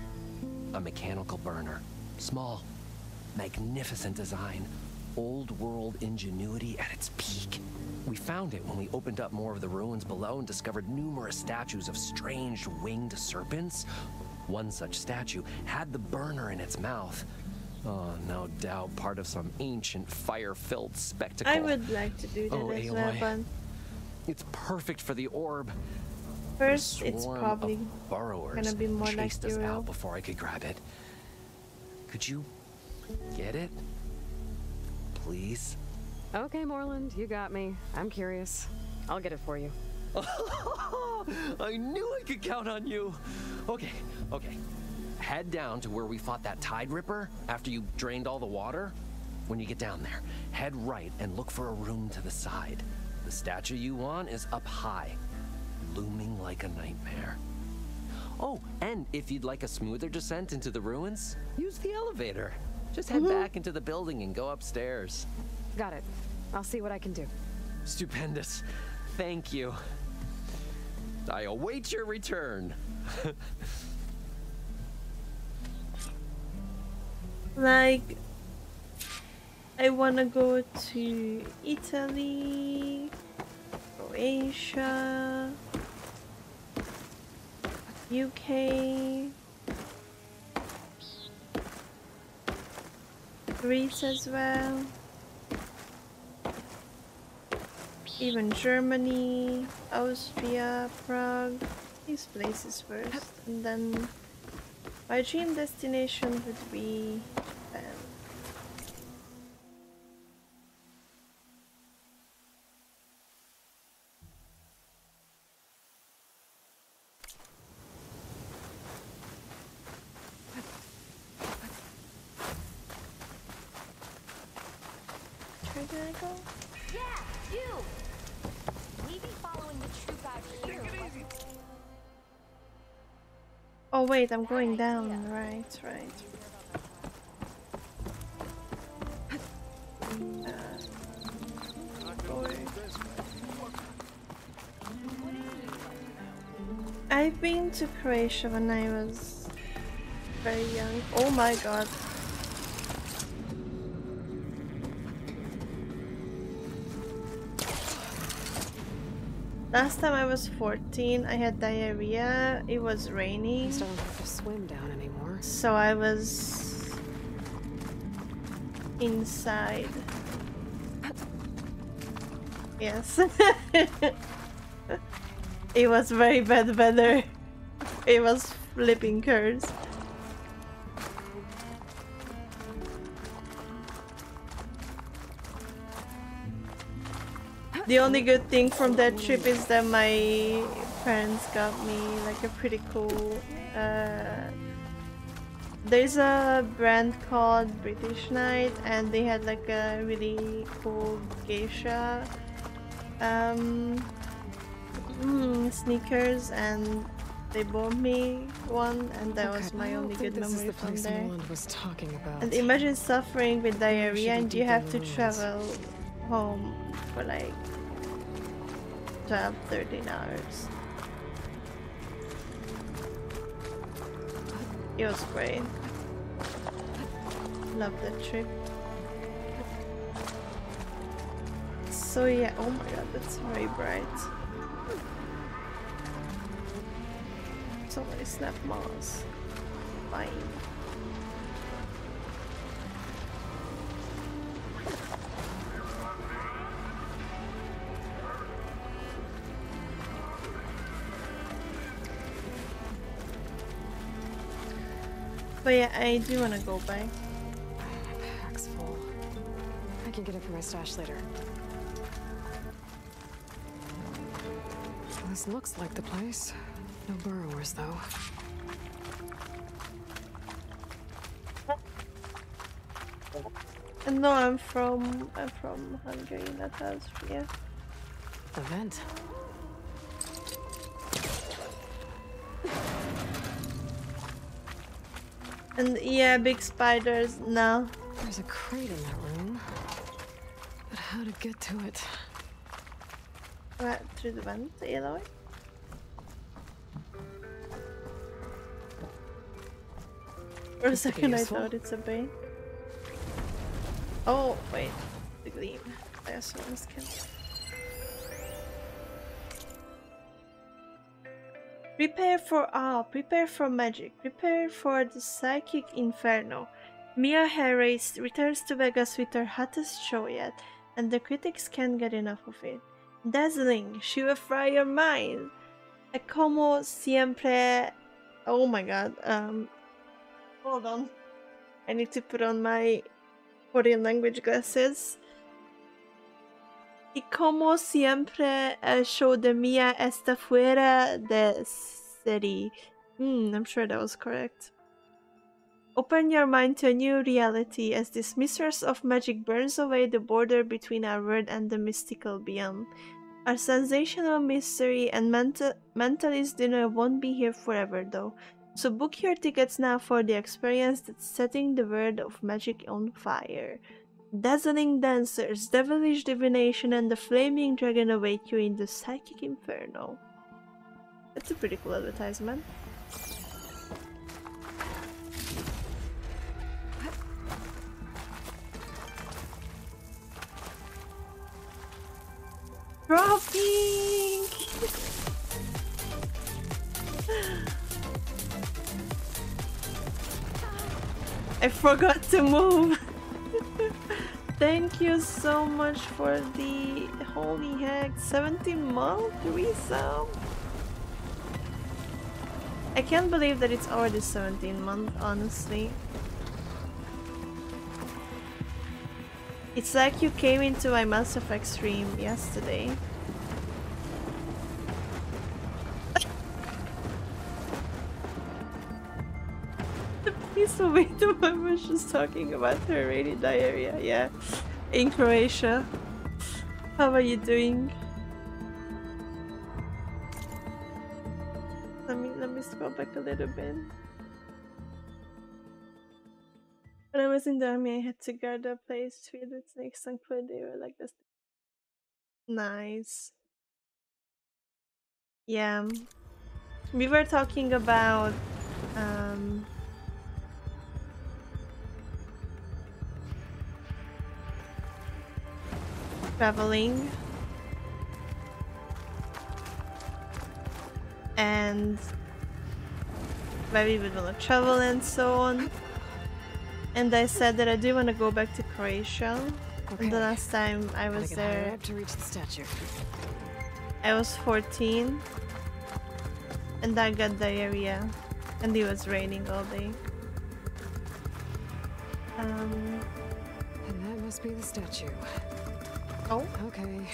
Q: a mechanical burner. Small, Magnificent design. Old world ingenuity at its peak. We found it when we opened up more of the ruins below and discovered numerous statues of strange winged serpents. One such statue had the burner in its mouth. Oh, no doubt part of some ancient fire-filled spectacle.
B: I would like to do that
Q: Oh,
B: as well,
Q: Aloy.
B: but
Q: It's perfect for the orb.
B: First
Q: A
B: it's
Q: swarm
B: probably
Q: of burrowers
B: gonna be more like
Q: chased us
B: Euro.
Q: out before I could grab it. Could you get it? Please?
A: Okay, Morlund, you got me. I'm curious. I'll get it for you.
Q: I knew I could count on you. Okay, okay. Head down to where we fought that Tideripper after you drained all the water. When you get down there, head right and look for a room to the side. The statue you want is up high, looming like a nightmare. Oh, and if you'd like a smoother descent into the ruins, use the elevator. Just head mm-hmm. back into the building and go upstairs.
A: Got it. I'll see what I can do.
Q: Stupendous. Thank you. I await your return.
B: Like, I wanna go to Italy, Croatia, UK, Greece as well, even Germany, Austria, Prague, these places first, and then my dream destination would be Oh wait, I'm going down. Right, right. Uh. I've been to Croatia when I was very young. Oh my god. Last time I was 14, I had diarrhea. It was rainy.
A: I don't have to swim down anymore.
B: So I was inside. Yes. it was very bad weather. It was flipping curse. The only good thing from that trip is that my parents got me like a pretty cool. Uh, there's a brand called British Knight, and they had like a really cool geisha um, mm, sneakers, and they bought me one, and that was my only good memory
A: the
B: from there.
A: Was talking about.
B: And imagine suffering with diarrhea and you have to travel home for like 12, 13 hours. It was great. Love that trip. So yeah, oh my god, that's very bright. So many snap moss. Fine. But yeah, I do want to go back.
A: Pack's full. I can get it for my stash later. This looks like the place. No burrowers, though.
B: No, I'm from I'm from Hungary, not Austria.
A: The vent.
B: And yeah, big spiders. No.
A: There's a crate in that room. But how to get to it?
B: Right through the vent, way For a
A: This could be
B: second, I thought it's a bay. Oh, wait. The gleam. I also must kill. Prepare for ah, prepare for magic. Prepare for the psychic inferno. Mia Harris returns to Vegas with her hottest show yet, and the critics can't get enough of it. Dazzling, she will fry your mind. E como siempre. Oh my god. Um, hold on. I need to put on my Korean language glasses. Y como siempre, el show de Mia está fuera de serie. Hmm, I'm sure that was correct. Open your mind to a new reality as this mistress of magic burns away the border between our world and the mystical beyond. Our sensational mystery and mental mentalist dinner won't be here forever though, so book your tickets now for the experience that's setting the world of magic on fire. Dazzling dancers, devilish divination, and the flaming dragon await you in the psychic inferno. That's a pretty cool advertisement. Dropping! I forgot to move. Thank you so much for the holy heck 17 month resub. I can't believe that it's already 17 month, honestly. It's like you came into my Mass Effect stream yesterday. The piece of it was just talking about her rainy diarrhea, yeah. In Croatia. How are you doing? Let me let me scroll back a little bit. When I was in the army, I had to guard a place filled with snakes and could they were like this. Nice. Yeah. We were talking about um traveling and where we would want to travel and so on. And I said that I do want to go back to Croatia.
A: Okay.
B: The last time I was
A: higher
B: there,
A: up to reach the statue.
B: I was 14. And I got diarrhea. And it was raining all day. Um,
A: And that must be the statue.
B: Oh.
A: Okay.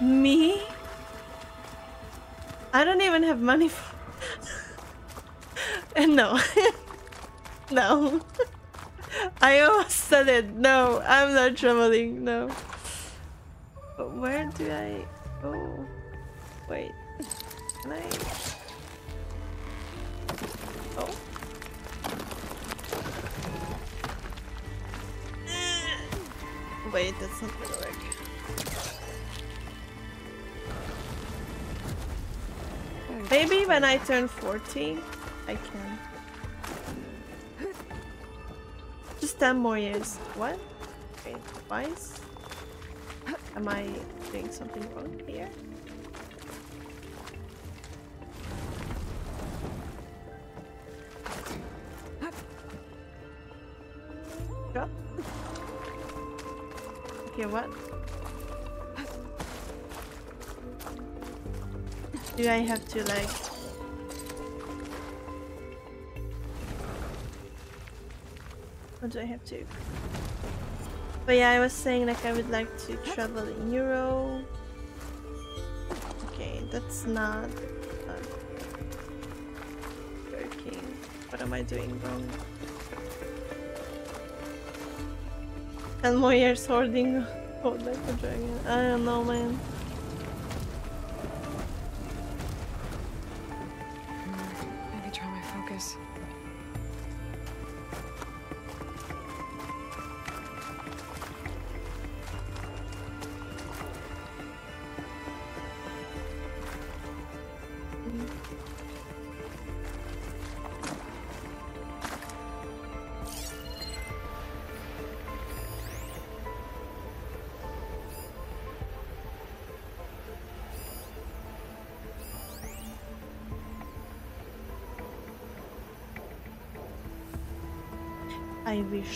B: Me? I don't even have money for. and no. no. I almost said it. No, I'm not traveling. No. But where do I. Oh. Wait. Can I. Oh. Wait, that's not gonna work. Maybe when I turn 40, I can. 10 more years. What? Twice? Am I doing something wrong here? Okay, what? Do I have to like... What do I have to? But yeah, I was saying like I would like to travel in Euro. Okay, that's not working. What am I doing wrong? And more years hoarding hold like a dragon. I don't know, man.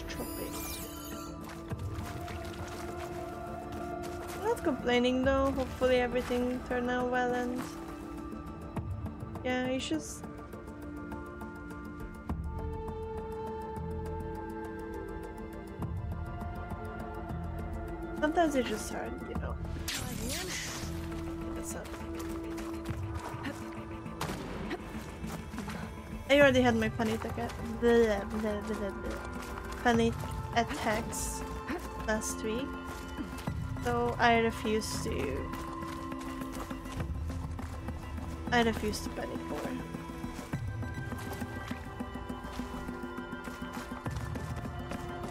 B: Tropic. Not complaining though. Hopefully everything turned out well and yeah, it's just Sometimes it's just hard, you know. I already had my panic attack. Blah, blah, blah, blah. Panic attacks last week, so I refuse to. I refuse to panic more.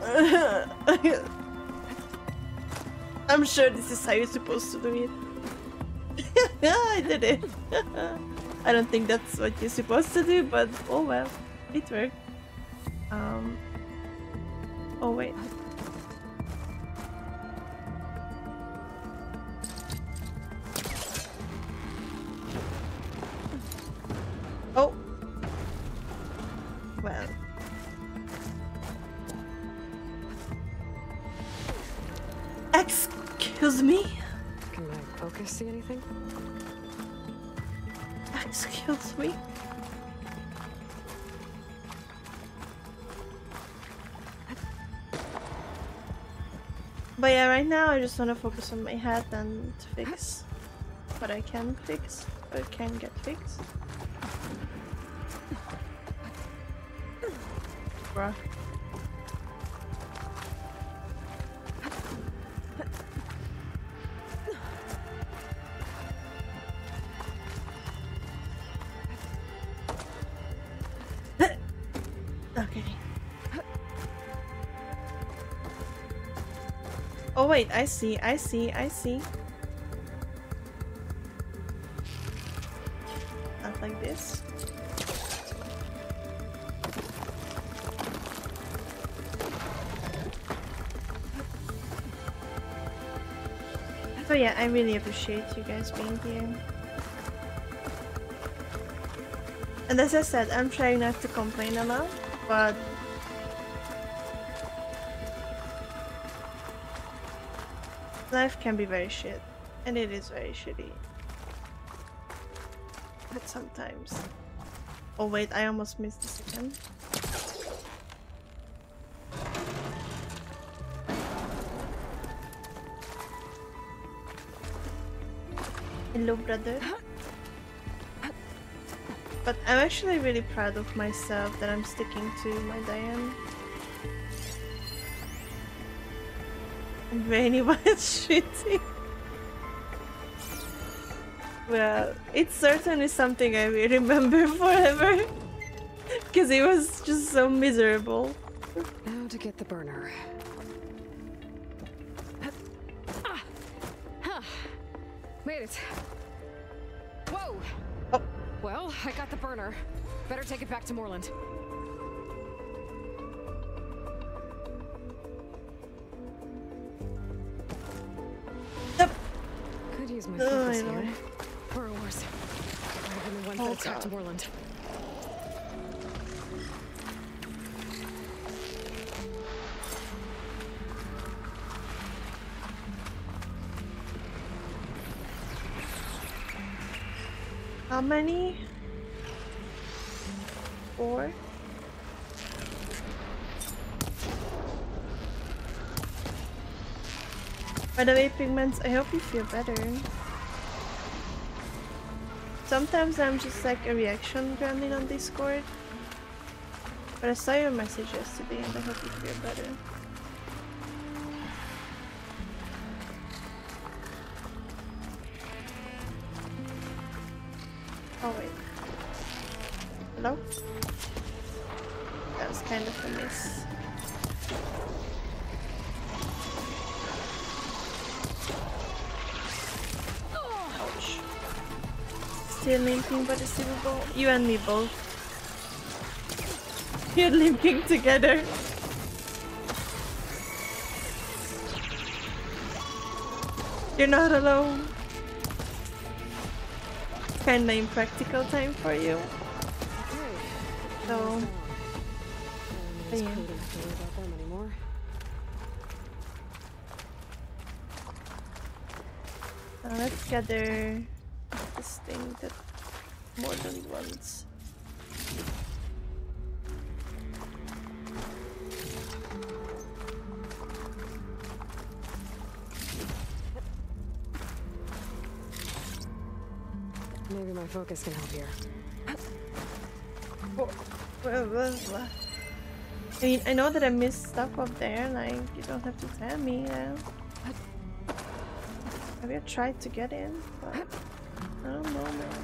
B: I'm sure this is how you're supposed to do it. I did it. I don't think that's what you're supposed to do, but oh well, it worked. Um. Wait. Oh. Well. Excuse me?
A: Can my focus see anything?
B: Excuse me? But yeah, right now I just want to focus on my head and fix what I can fix, or can get fixed. Bruh. Wait, I see, I see, I see. Not like this. So yeah, I really appreciate you guys being here. And as I said, I'm trying not to complain a lot, but life can be very shit, and it is very shitty. But sometimes. Oh wait, I almost missed this again. Hello, brother. But I'm actually really proud of myself that I'm sticking to my Diane. And Rainy was shitty. Well, it's certainly something I will remember forever. Because it was just so miserable.
A: Now to get the burner.
R: Ah. Huh. Made it. Whoa! Well, I got the burner. Better take it back to Morlund.
B: How many? Four? By the way, Pigments, I hope you feel better. Sometimes I'm just like a reaction gremlin on Discord. But I saw your message yesterday and I hope you feel better. Oh wait. Hello? That was kind of a miss. Ouch. Still limping but it's doable. You and me both. You're limping together. You're not alone. Kinda impractical time for you. So. Uh, let's gather this thing that more than once.
R: My focus can help here.
B: I mean, I know that I missed stuff up there, like, you don't have to tell me, you know. Maybe I tried to get in, but I don't know, man.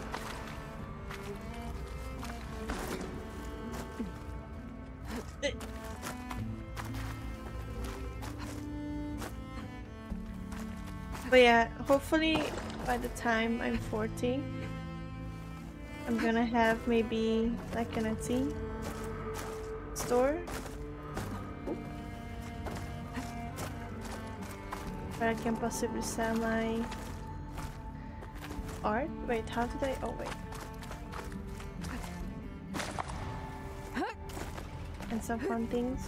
B: But yeah, hopefully by the time I'm 40, I'm gonna have maybe like an Etsy store. Where I can possibly sell my art. Wait, how did I? Oh, wait. And some fun things.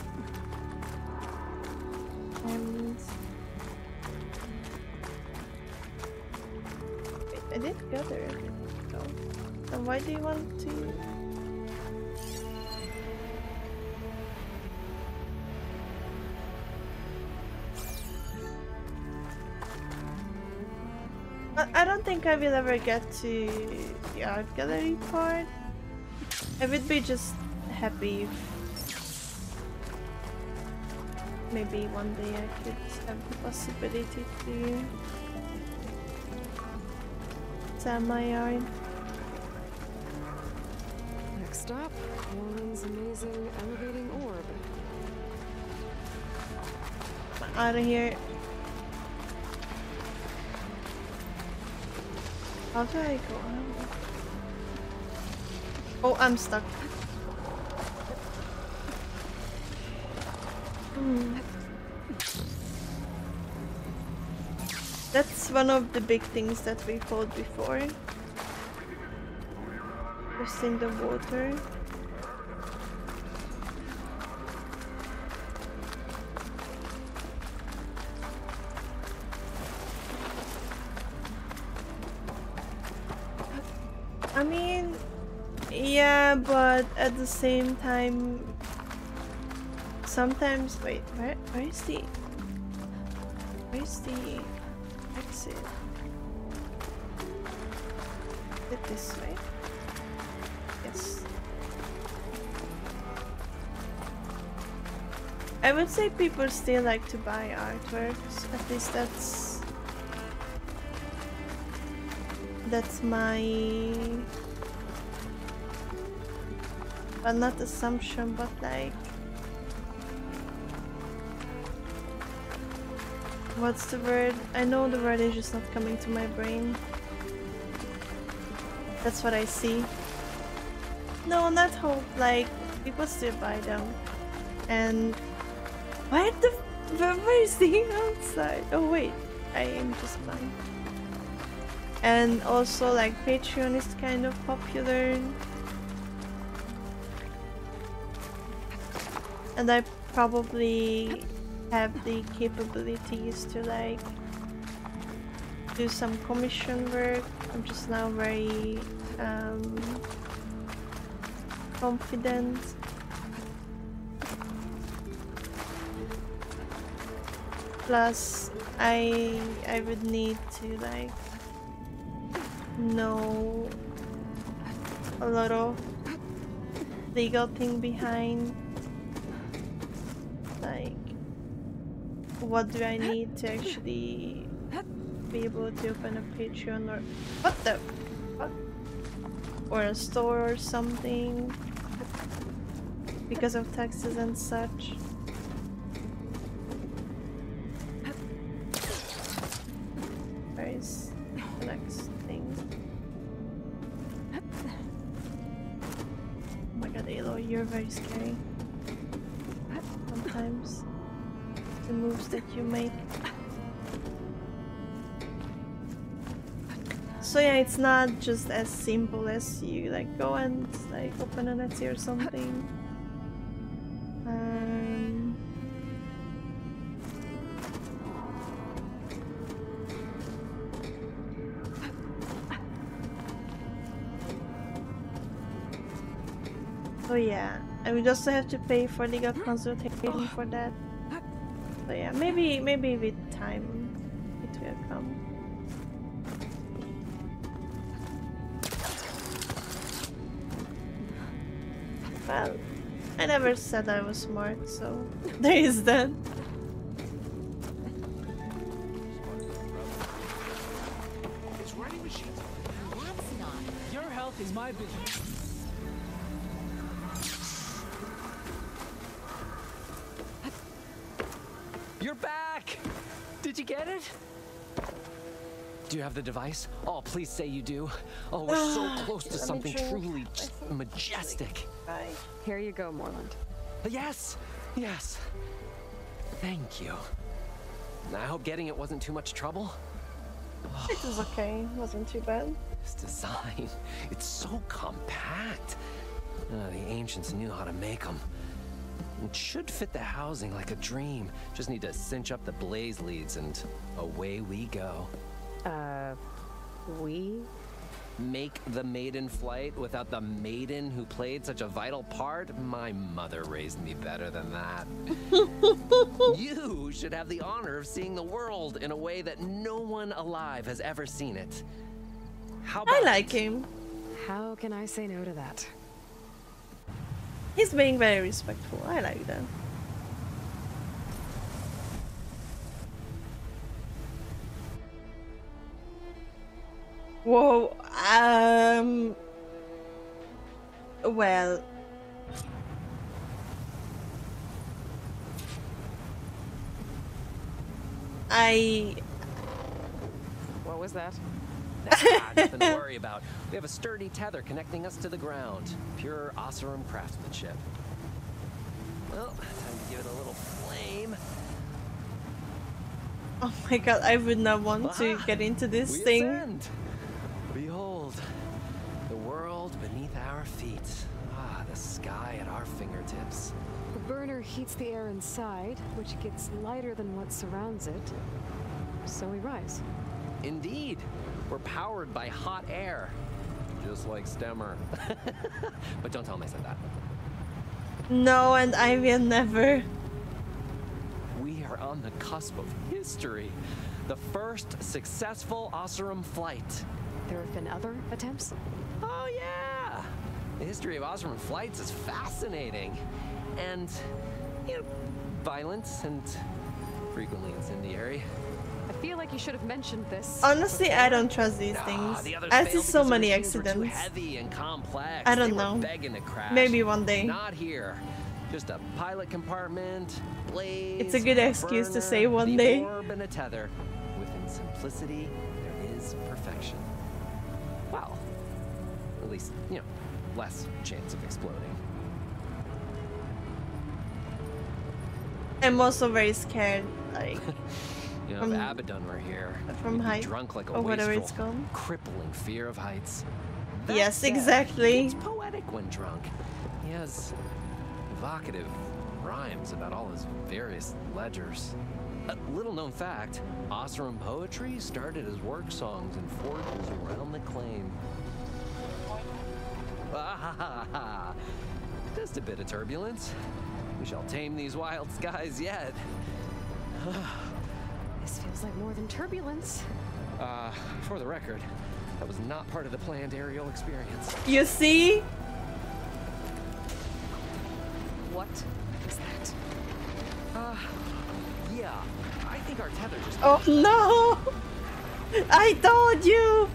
B: Do you? I I don't think I will ever get to the art gallery part. I would be just happy if maybe one day I could have the possibility to sell my art.
R: Norman's elevating orb.
B: Out of here. How do I go out? Oh, I'm stuck. Hmm. That's one of the big things that we fought before. Just in the water. But at the same time, sometimes. Wait, where, where is the. Where's the exit? Is it this way? Yes. I would say people still like to buy artworks. At least that's that's my well not assumption but like what's the word? I know the word is just not coming to my brain. That's what i see. No not hope. Like people still buy them. And why the where is the outside? Oh wait. I am just blind. And also like Patreon is kind of popular and I probably have the capabilities to like do some commission work. I'm just now very um, confident. Plus I I would need to like know a lot of legal thing behind what do I need to actually be able to open a Patreon or what the or a store or something because of taxes and such. So yeah, it's not just as simple as you like go and like open an Etsy or something. Um, Oh yeah, and we also have to pay for legal consultation for that. So yeah, maybe maybe with time it will come. Well, I never said I was smart, so there is that.
S: It's writing machines.
J: That's not.
S: Your health is my business.
Q: You're back! Did you get it? Do you have the device? Oh, please say you do. Oh, we're so close to something truly just majestic.
A: Here you go, Morlund.
Q: Yes, yes. Thank you. I hope getting it wasn't too much trouble.
B: It was okay, wasn't too bad.
Q: This design, it's so compact. Uh, the ancients knew how to make them. It should fit the housing like a dream. Just need to cinch up the blaze leads and away we go.
A: Uh, we?
Q: Make the maiden flight without the maiden who played such a vital part? My mother raised me better than that. you should have the honor of seeing the world in a way that no one alive has ever seen it. How about
B: I like him.
A: How can I say no to that?
B: He's being very respectful. I like that. Whoa. Um. Well. I.
A: What was that?
Q: Nothing to worry about. We have a sturdy tether connecting us to the ground. Pure Oseram craftsmanship. Well, time to give it a little flame.
B: Oh my god, I would not want to get into this
Q: We
B: thing.
Q: ascend. Sky at our fingertips.
A: The burner heats the air inside, which gets lighter than what surrounds it. So we rise.
Q: Indeed, we're powered by hot air. Just like Stemmer. but don't tell him I said that.
B: No, and I will never.
Q: We are on the cusp of history. The first successful Oseram flight.
A: There have been other attempts?
Q: Oh, yeah! The history of Oseram flights is fascinating. And, you know, violent and frequently incendiary.
A: I feel like you should have mentioned this.
B: Honestly, I don't trust these things.
Q: the
B: I see so many
Q: machines were too
B: accidents.
Q: heavy and complex.
B: I don't know.
Q: begging to crash.
B: Maybe one day.
Q: Not here. Just a pilot compartment, blaze.
B: It's a good excuse to say one
Q: the
B: day.
Q: Orb and a tether. Within simplicity, there is perfection. Well, at least you know, less chance of exploding.
B: I'm also very scared, like
Q: You know,
B: From-
Q: if Abadund were here,
B: from height,
Q: drunk like a
B: or whatever it's called.
Q: crippling fear of heights.
B: Yes,
Q: said,
B: exactly.
Q: He's poetic when drunk. He has evocative rhymes about all his various ledgers. A little known fact, Oseram poetry started as work songs in forges around the claim. Just a bit of turbulence. We shall tame these wild skies yet.
A: This feels like more than turbulence.
Q: Uh, for the record, that was not part of the planned aerial experience.
B: You see?
A: What is that?
Q: Uh, yeah, I think our tether just.
B: Oh no! I told you!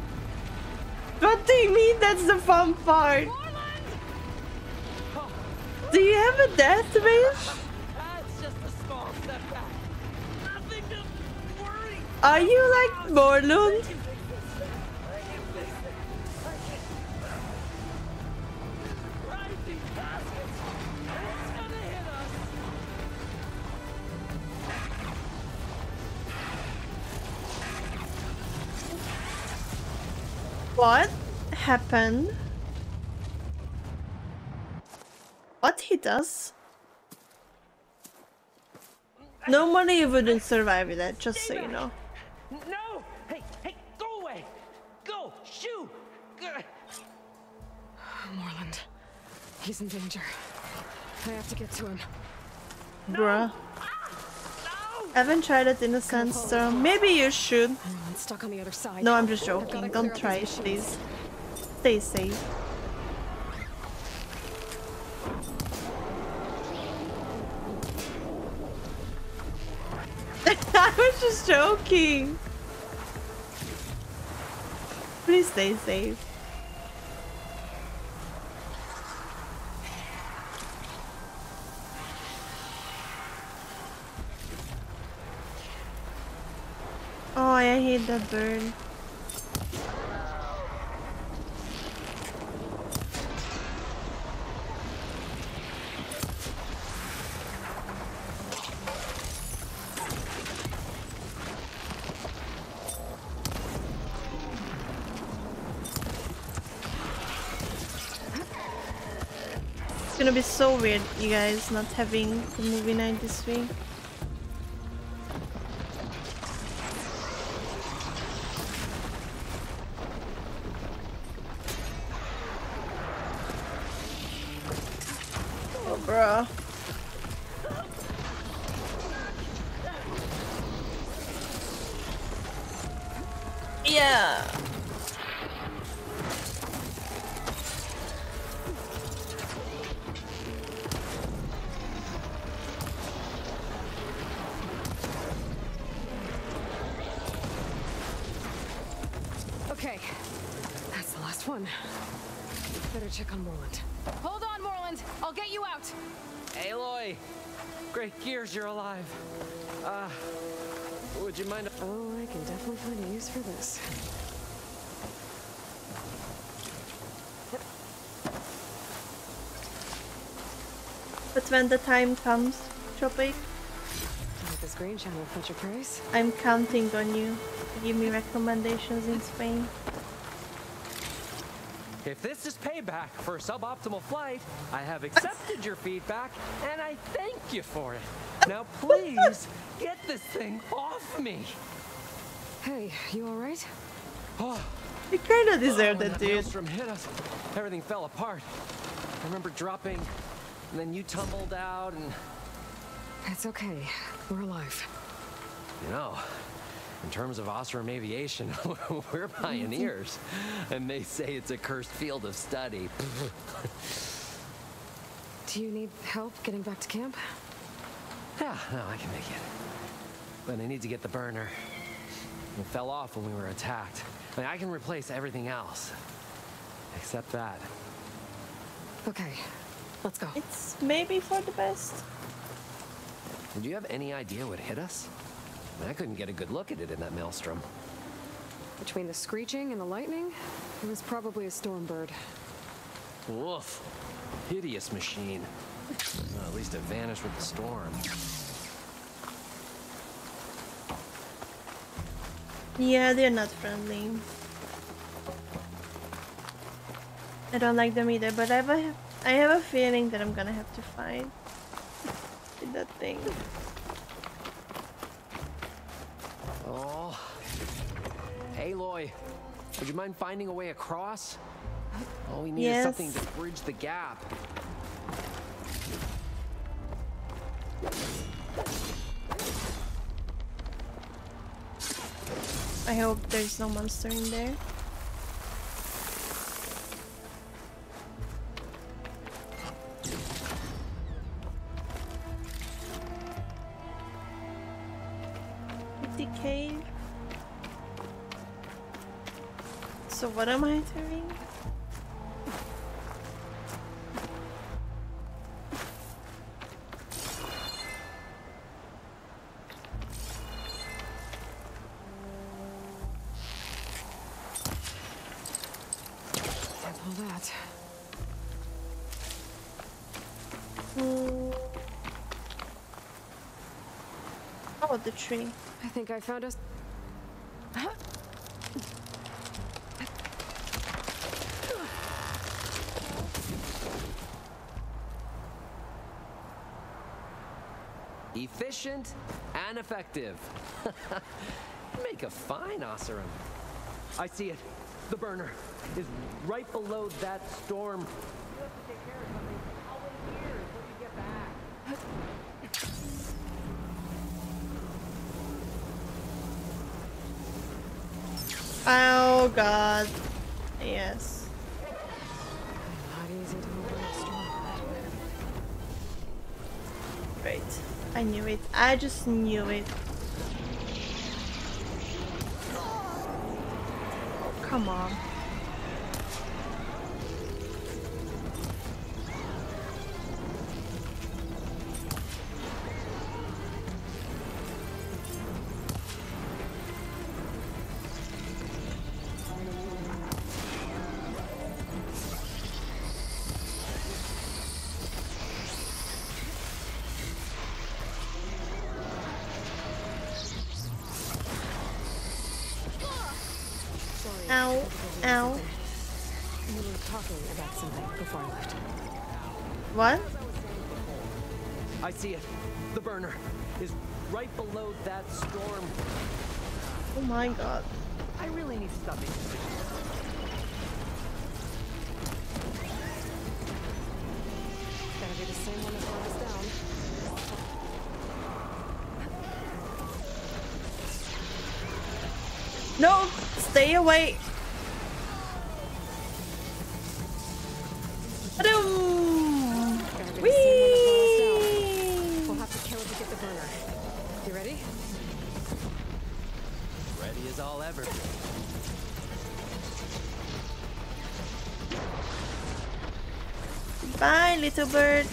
B: What do you mean that's the fun part? Do you have a death wish? Are you like Morlund? Happened? What he does? No money wouldn't survive with that, just so you know.
Q: No! Hey, hey, go away! Go! shoot
A: Morlund. He's in danger. I have to get to him.
B: Bruh. I haven't tried it in a sandstorm. Maybe you should.
A: Stuck on the other side.
B: No, I'm just joking. Don't try it,
A: these
B: please. Stay safe. I was just joking. Please stay safe. Oh, I hate that bird. Gonna be so weird, you guys, not having the movie night this week. Oh. Yeah.
A: Check on Morlund. Hold on, Morlund! I'll get you out.
Q: Aloy! Great gears, you're alive. Uh, would you mind?
A: Oh, I can definitely find a use for this.
B: But when the time comes, Tropic,
A: Like this green channel with your praise.
B: I'm counting on you to give me recommendations in Spain.
Q: If this is payback for a suboptimal flight, I have accepted your feedback and I thank you for it. Now please, get this thing off me.
A: Hey, you alright?
Q: Oh,
B: You kinda deserved
Q: when oh,
B: that,
Q: that
B: dude.
Q: maelstrom hit us, everything fell apart. I remember dropping, and then you tumbled out, and
A: It's okay. We're alive.
Q: you know, in terms of Oseram aviation, we're pioneers. And they say it's a cursed field of study.
A: Do you need help getting back to camp?
Q: Yeah, no, I can make it. But I need to get the burner. It fell off when we were attacked. I mean, I can replace everything else. Except that.
A: Okay, let's go.
B: It's maybe for the best.
Q: Do you have any idea what hit us? I, couldn't get a good look at it in that maelstrom.
A: Between the screeching and the lightning, it was probably a storm bird.
Q: Woof. Hideous machine. Well, at least it vanished with the storm.
B: Yeah, they're not friendly. I don't like them either, but I have a, I have a feeling that I'm gonna have to fight with that thing.
Q: Oh. Aloy, would you mind finding a way across? All we need is something to bridge the gap.
B: I hope there's no monster in there. Cave. So what am I doing? Oh, the tree.
A: I think I found us.
Q: efficient, and effective. Make a fine Oseram. I see it. The burner is right below that storm.
B: Oh god. Yes. Great. I knew it. I just knew it. Oh, come on. No! Stay away! Ba-dum!
A: Better be the same one that brought us down.
B: Whee!
A: We'll have to kill it to get the burner. You ready?
Q: Ready as I'll ever be.
B: Bye, little bird.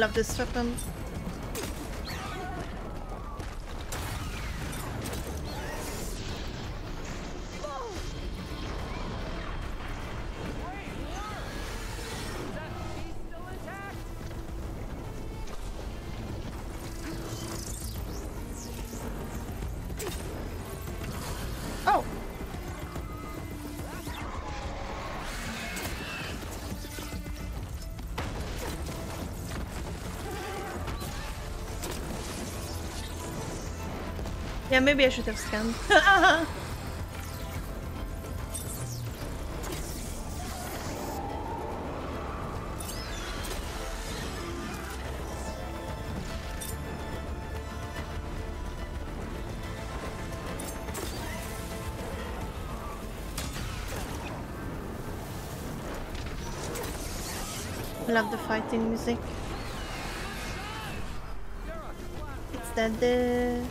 B: Love this weapon. Yeah, maybe I should have scanned. Love the fighting music. It's that the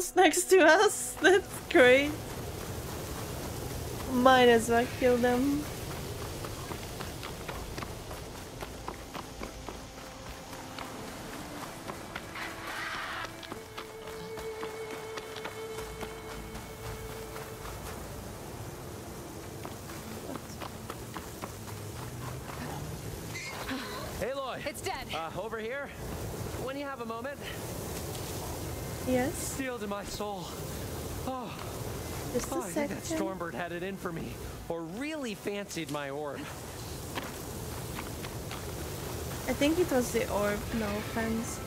B: outpost next to us? That's great. Might as well kill them.
Q: Soul. Oh. Oh, I think that. Stormbird had it in for me. Or really fancied my orb.
B: I think it was the orb, no offense.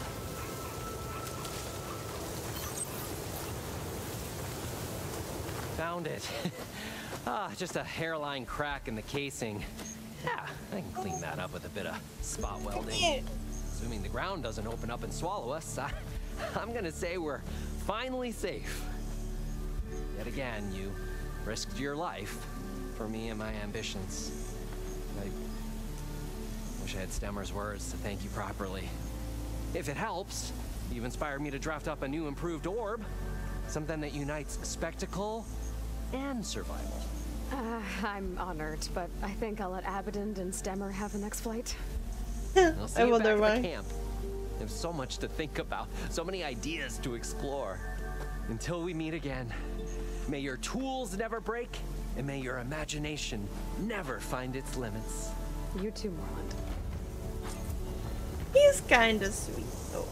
Q: Found it. ah, just a hairline crack in the casing. Yeah, I can clean that up with a bit of spot welding. Assuming the ground doesn't open up and swallow us, I, I'm gonna say we're finally safe. Yet again, you risked your life for me and my ambitions. I wish I had Stemmer's words to thank you properly. If it helps, you've inspired me to draft up a new improved orb. Something that unites spectacle and survival.
A: Uh, I'm honored, but I think I'll let Abadund and Stemmer have the next flight.
Q: I'll see
B: I
Q: you
B: wonder
Q: back at
B: why.
Q: the camp. There's so much to think about, so many ideas to explore. Until we meet again, may your tools never break, and may your imagination never find its limits.
A: You too, Morlund.
B: He's kinda sweet though.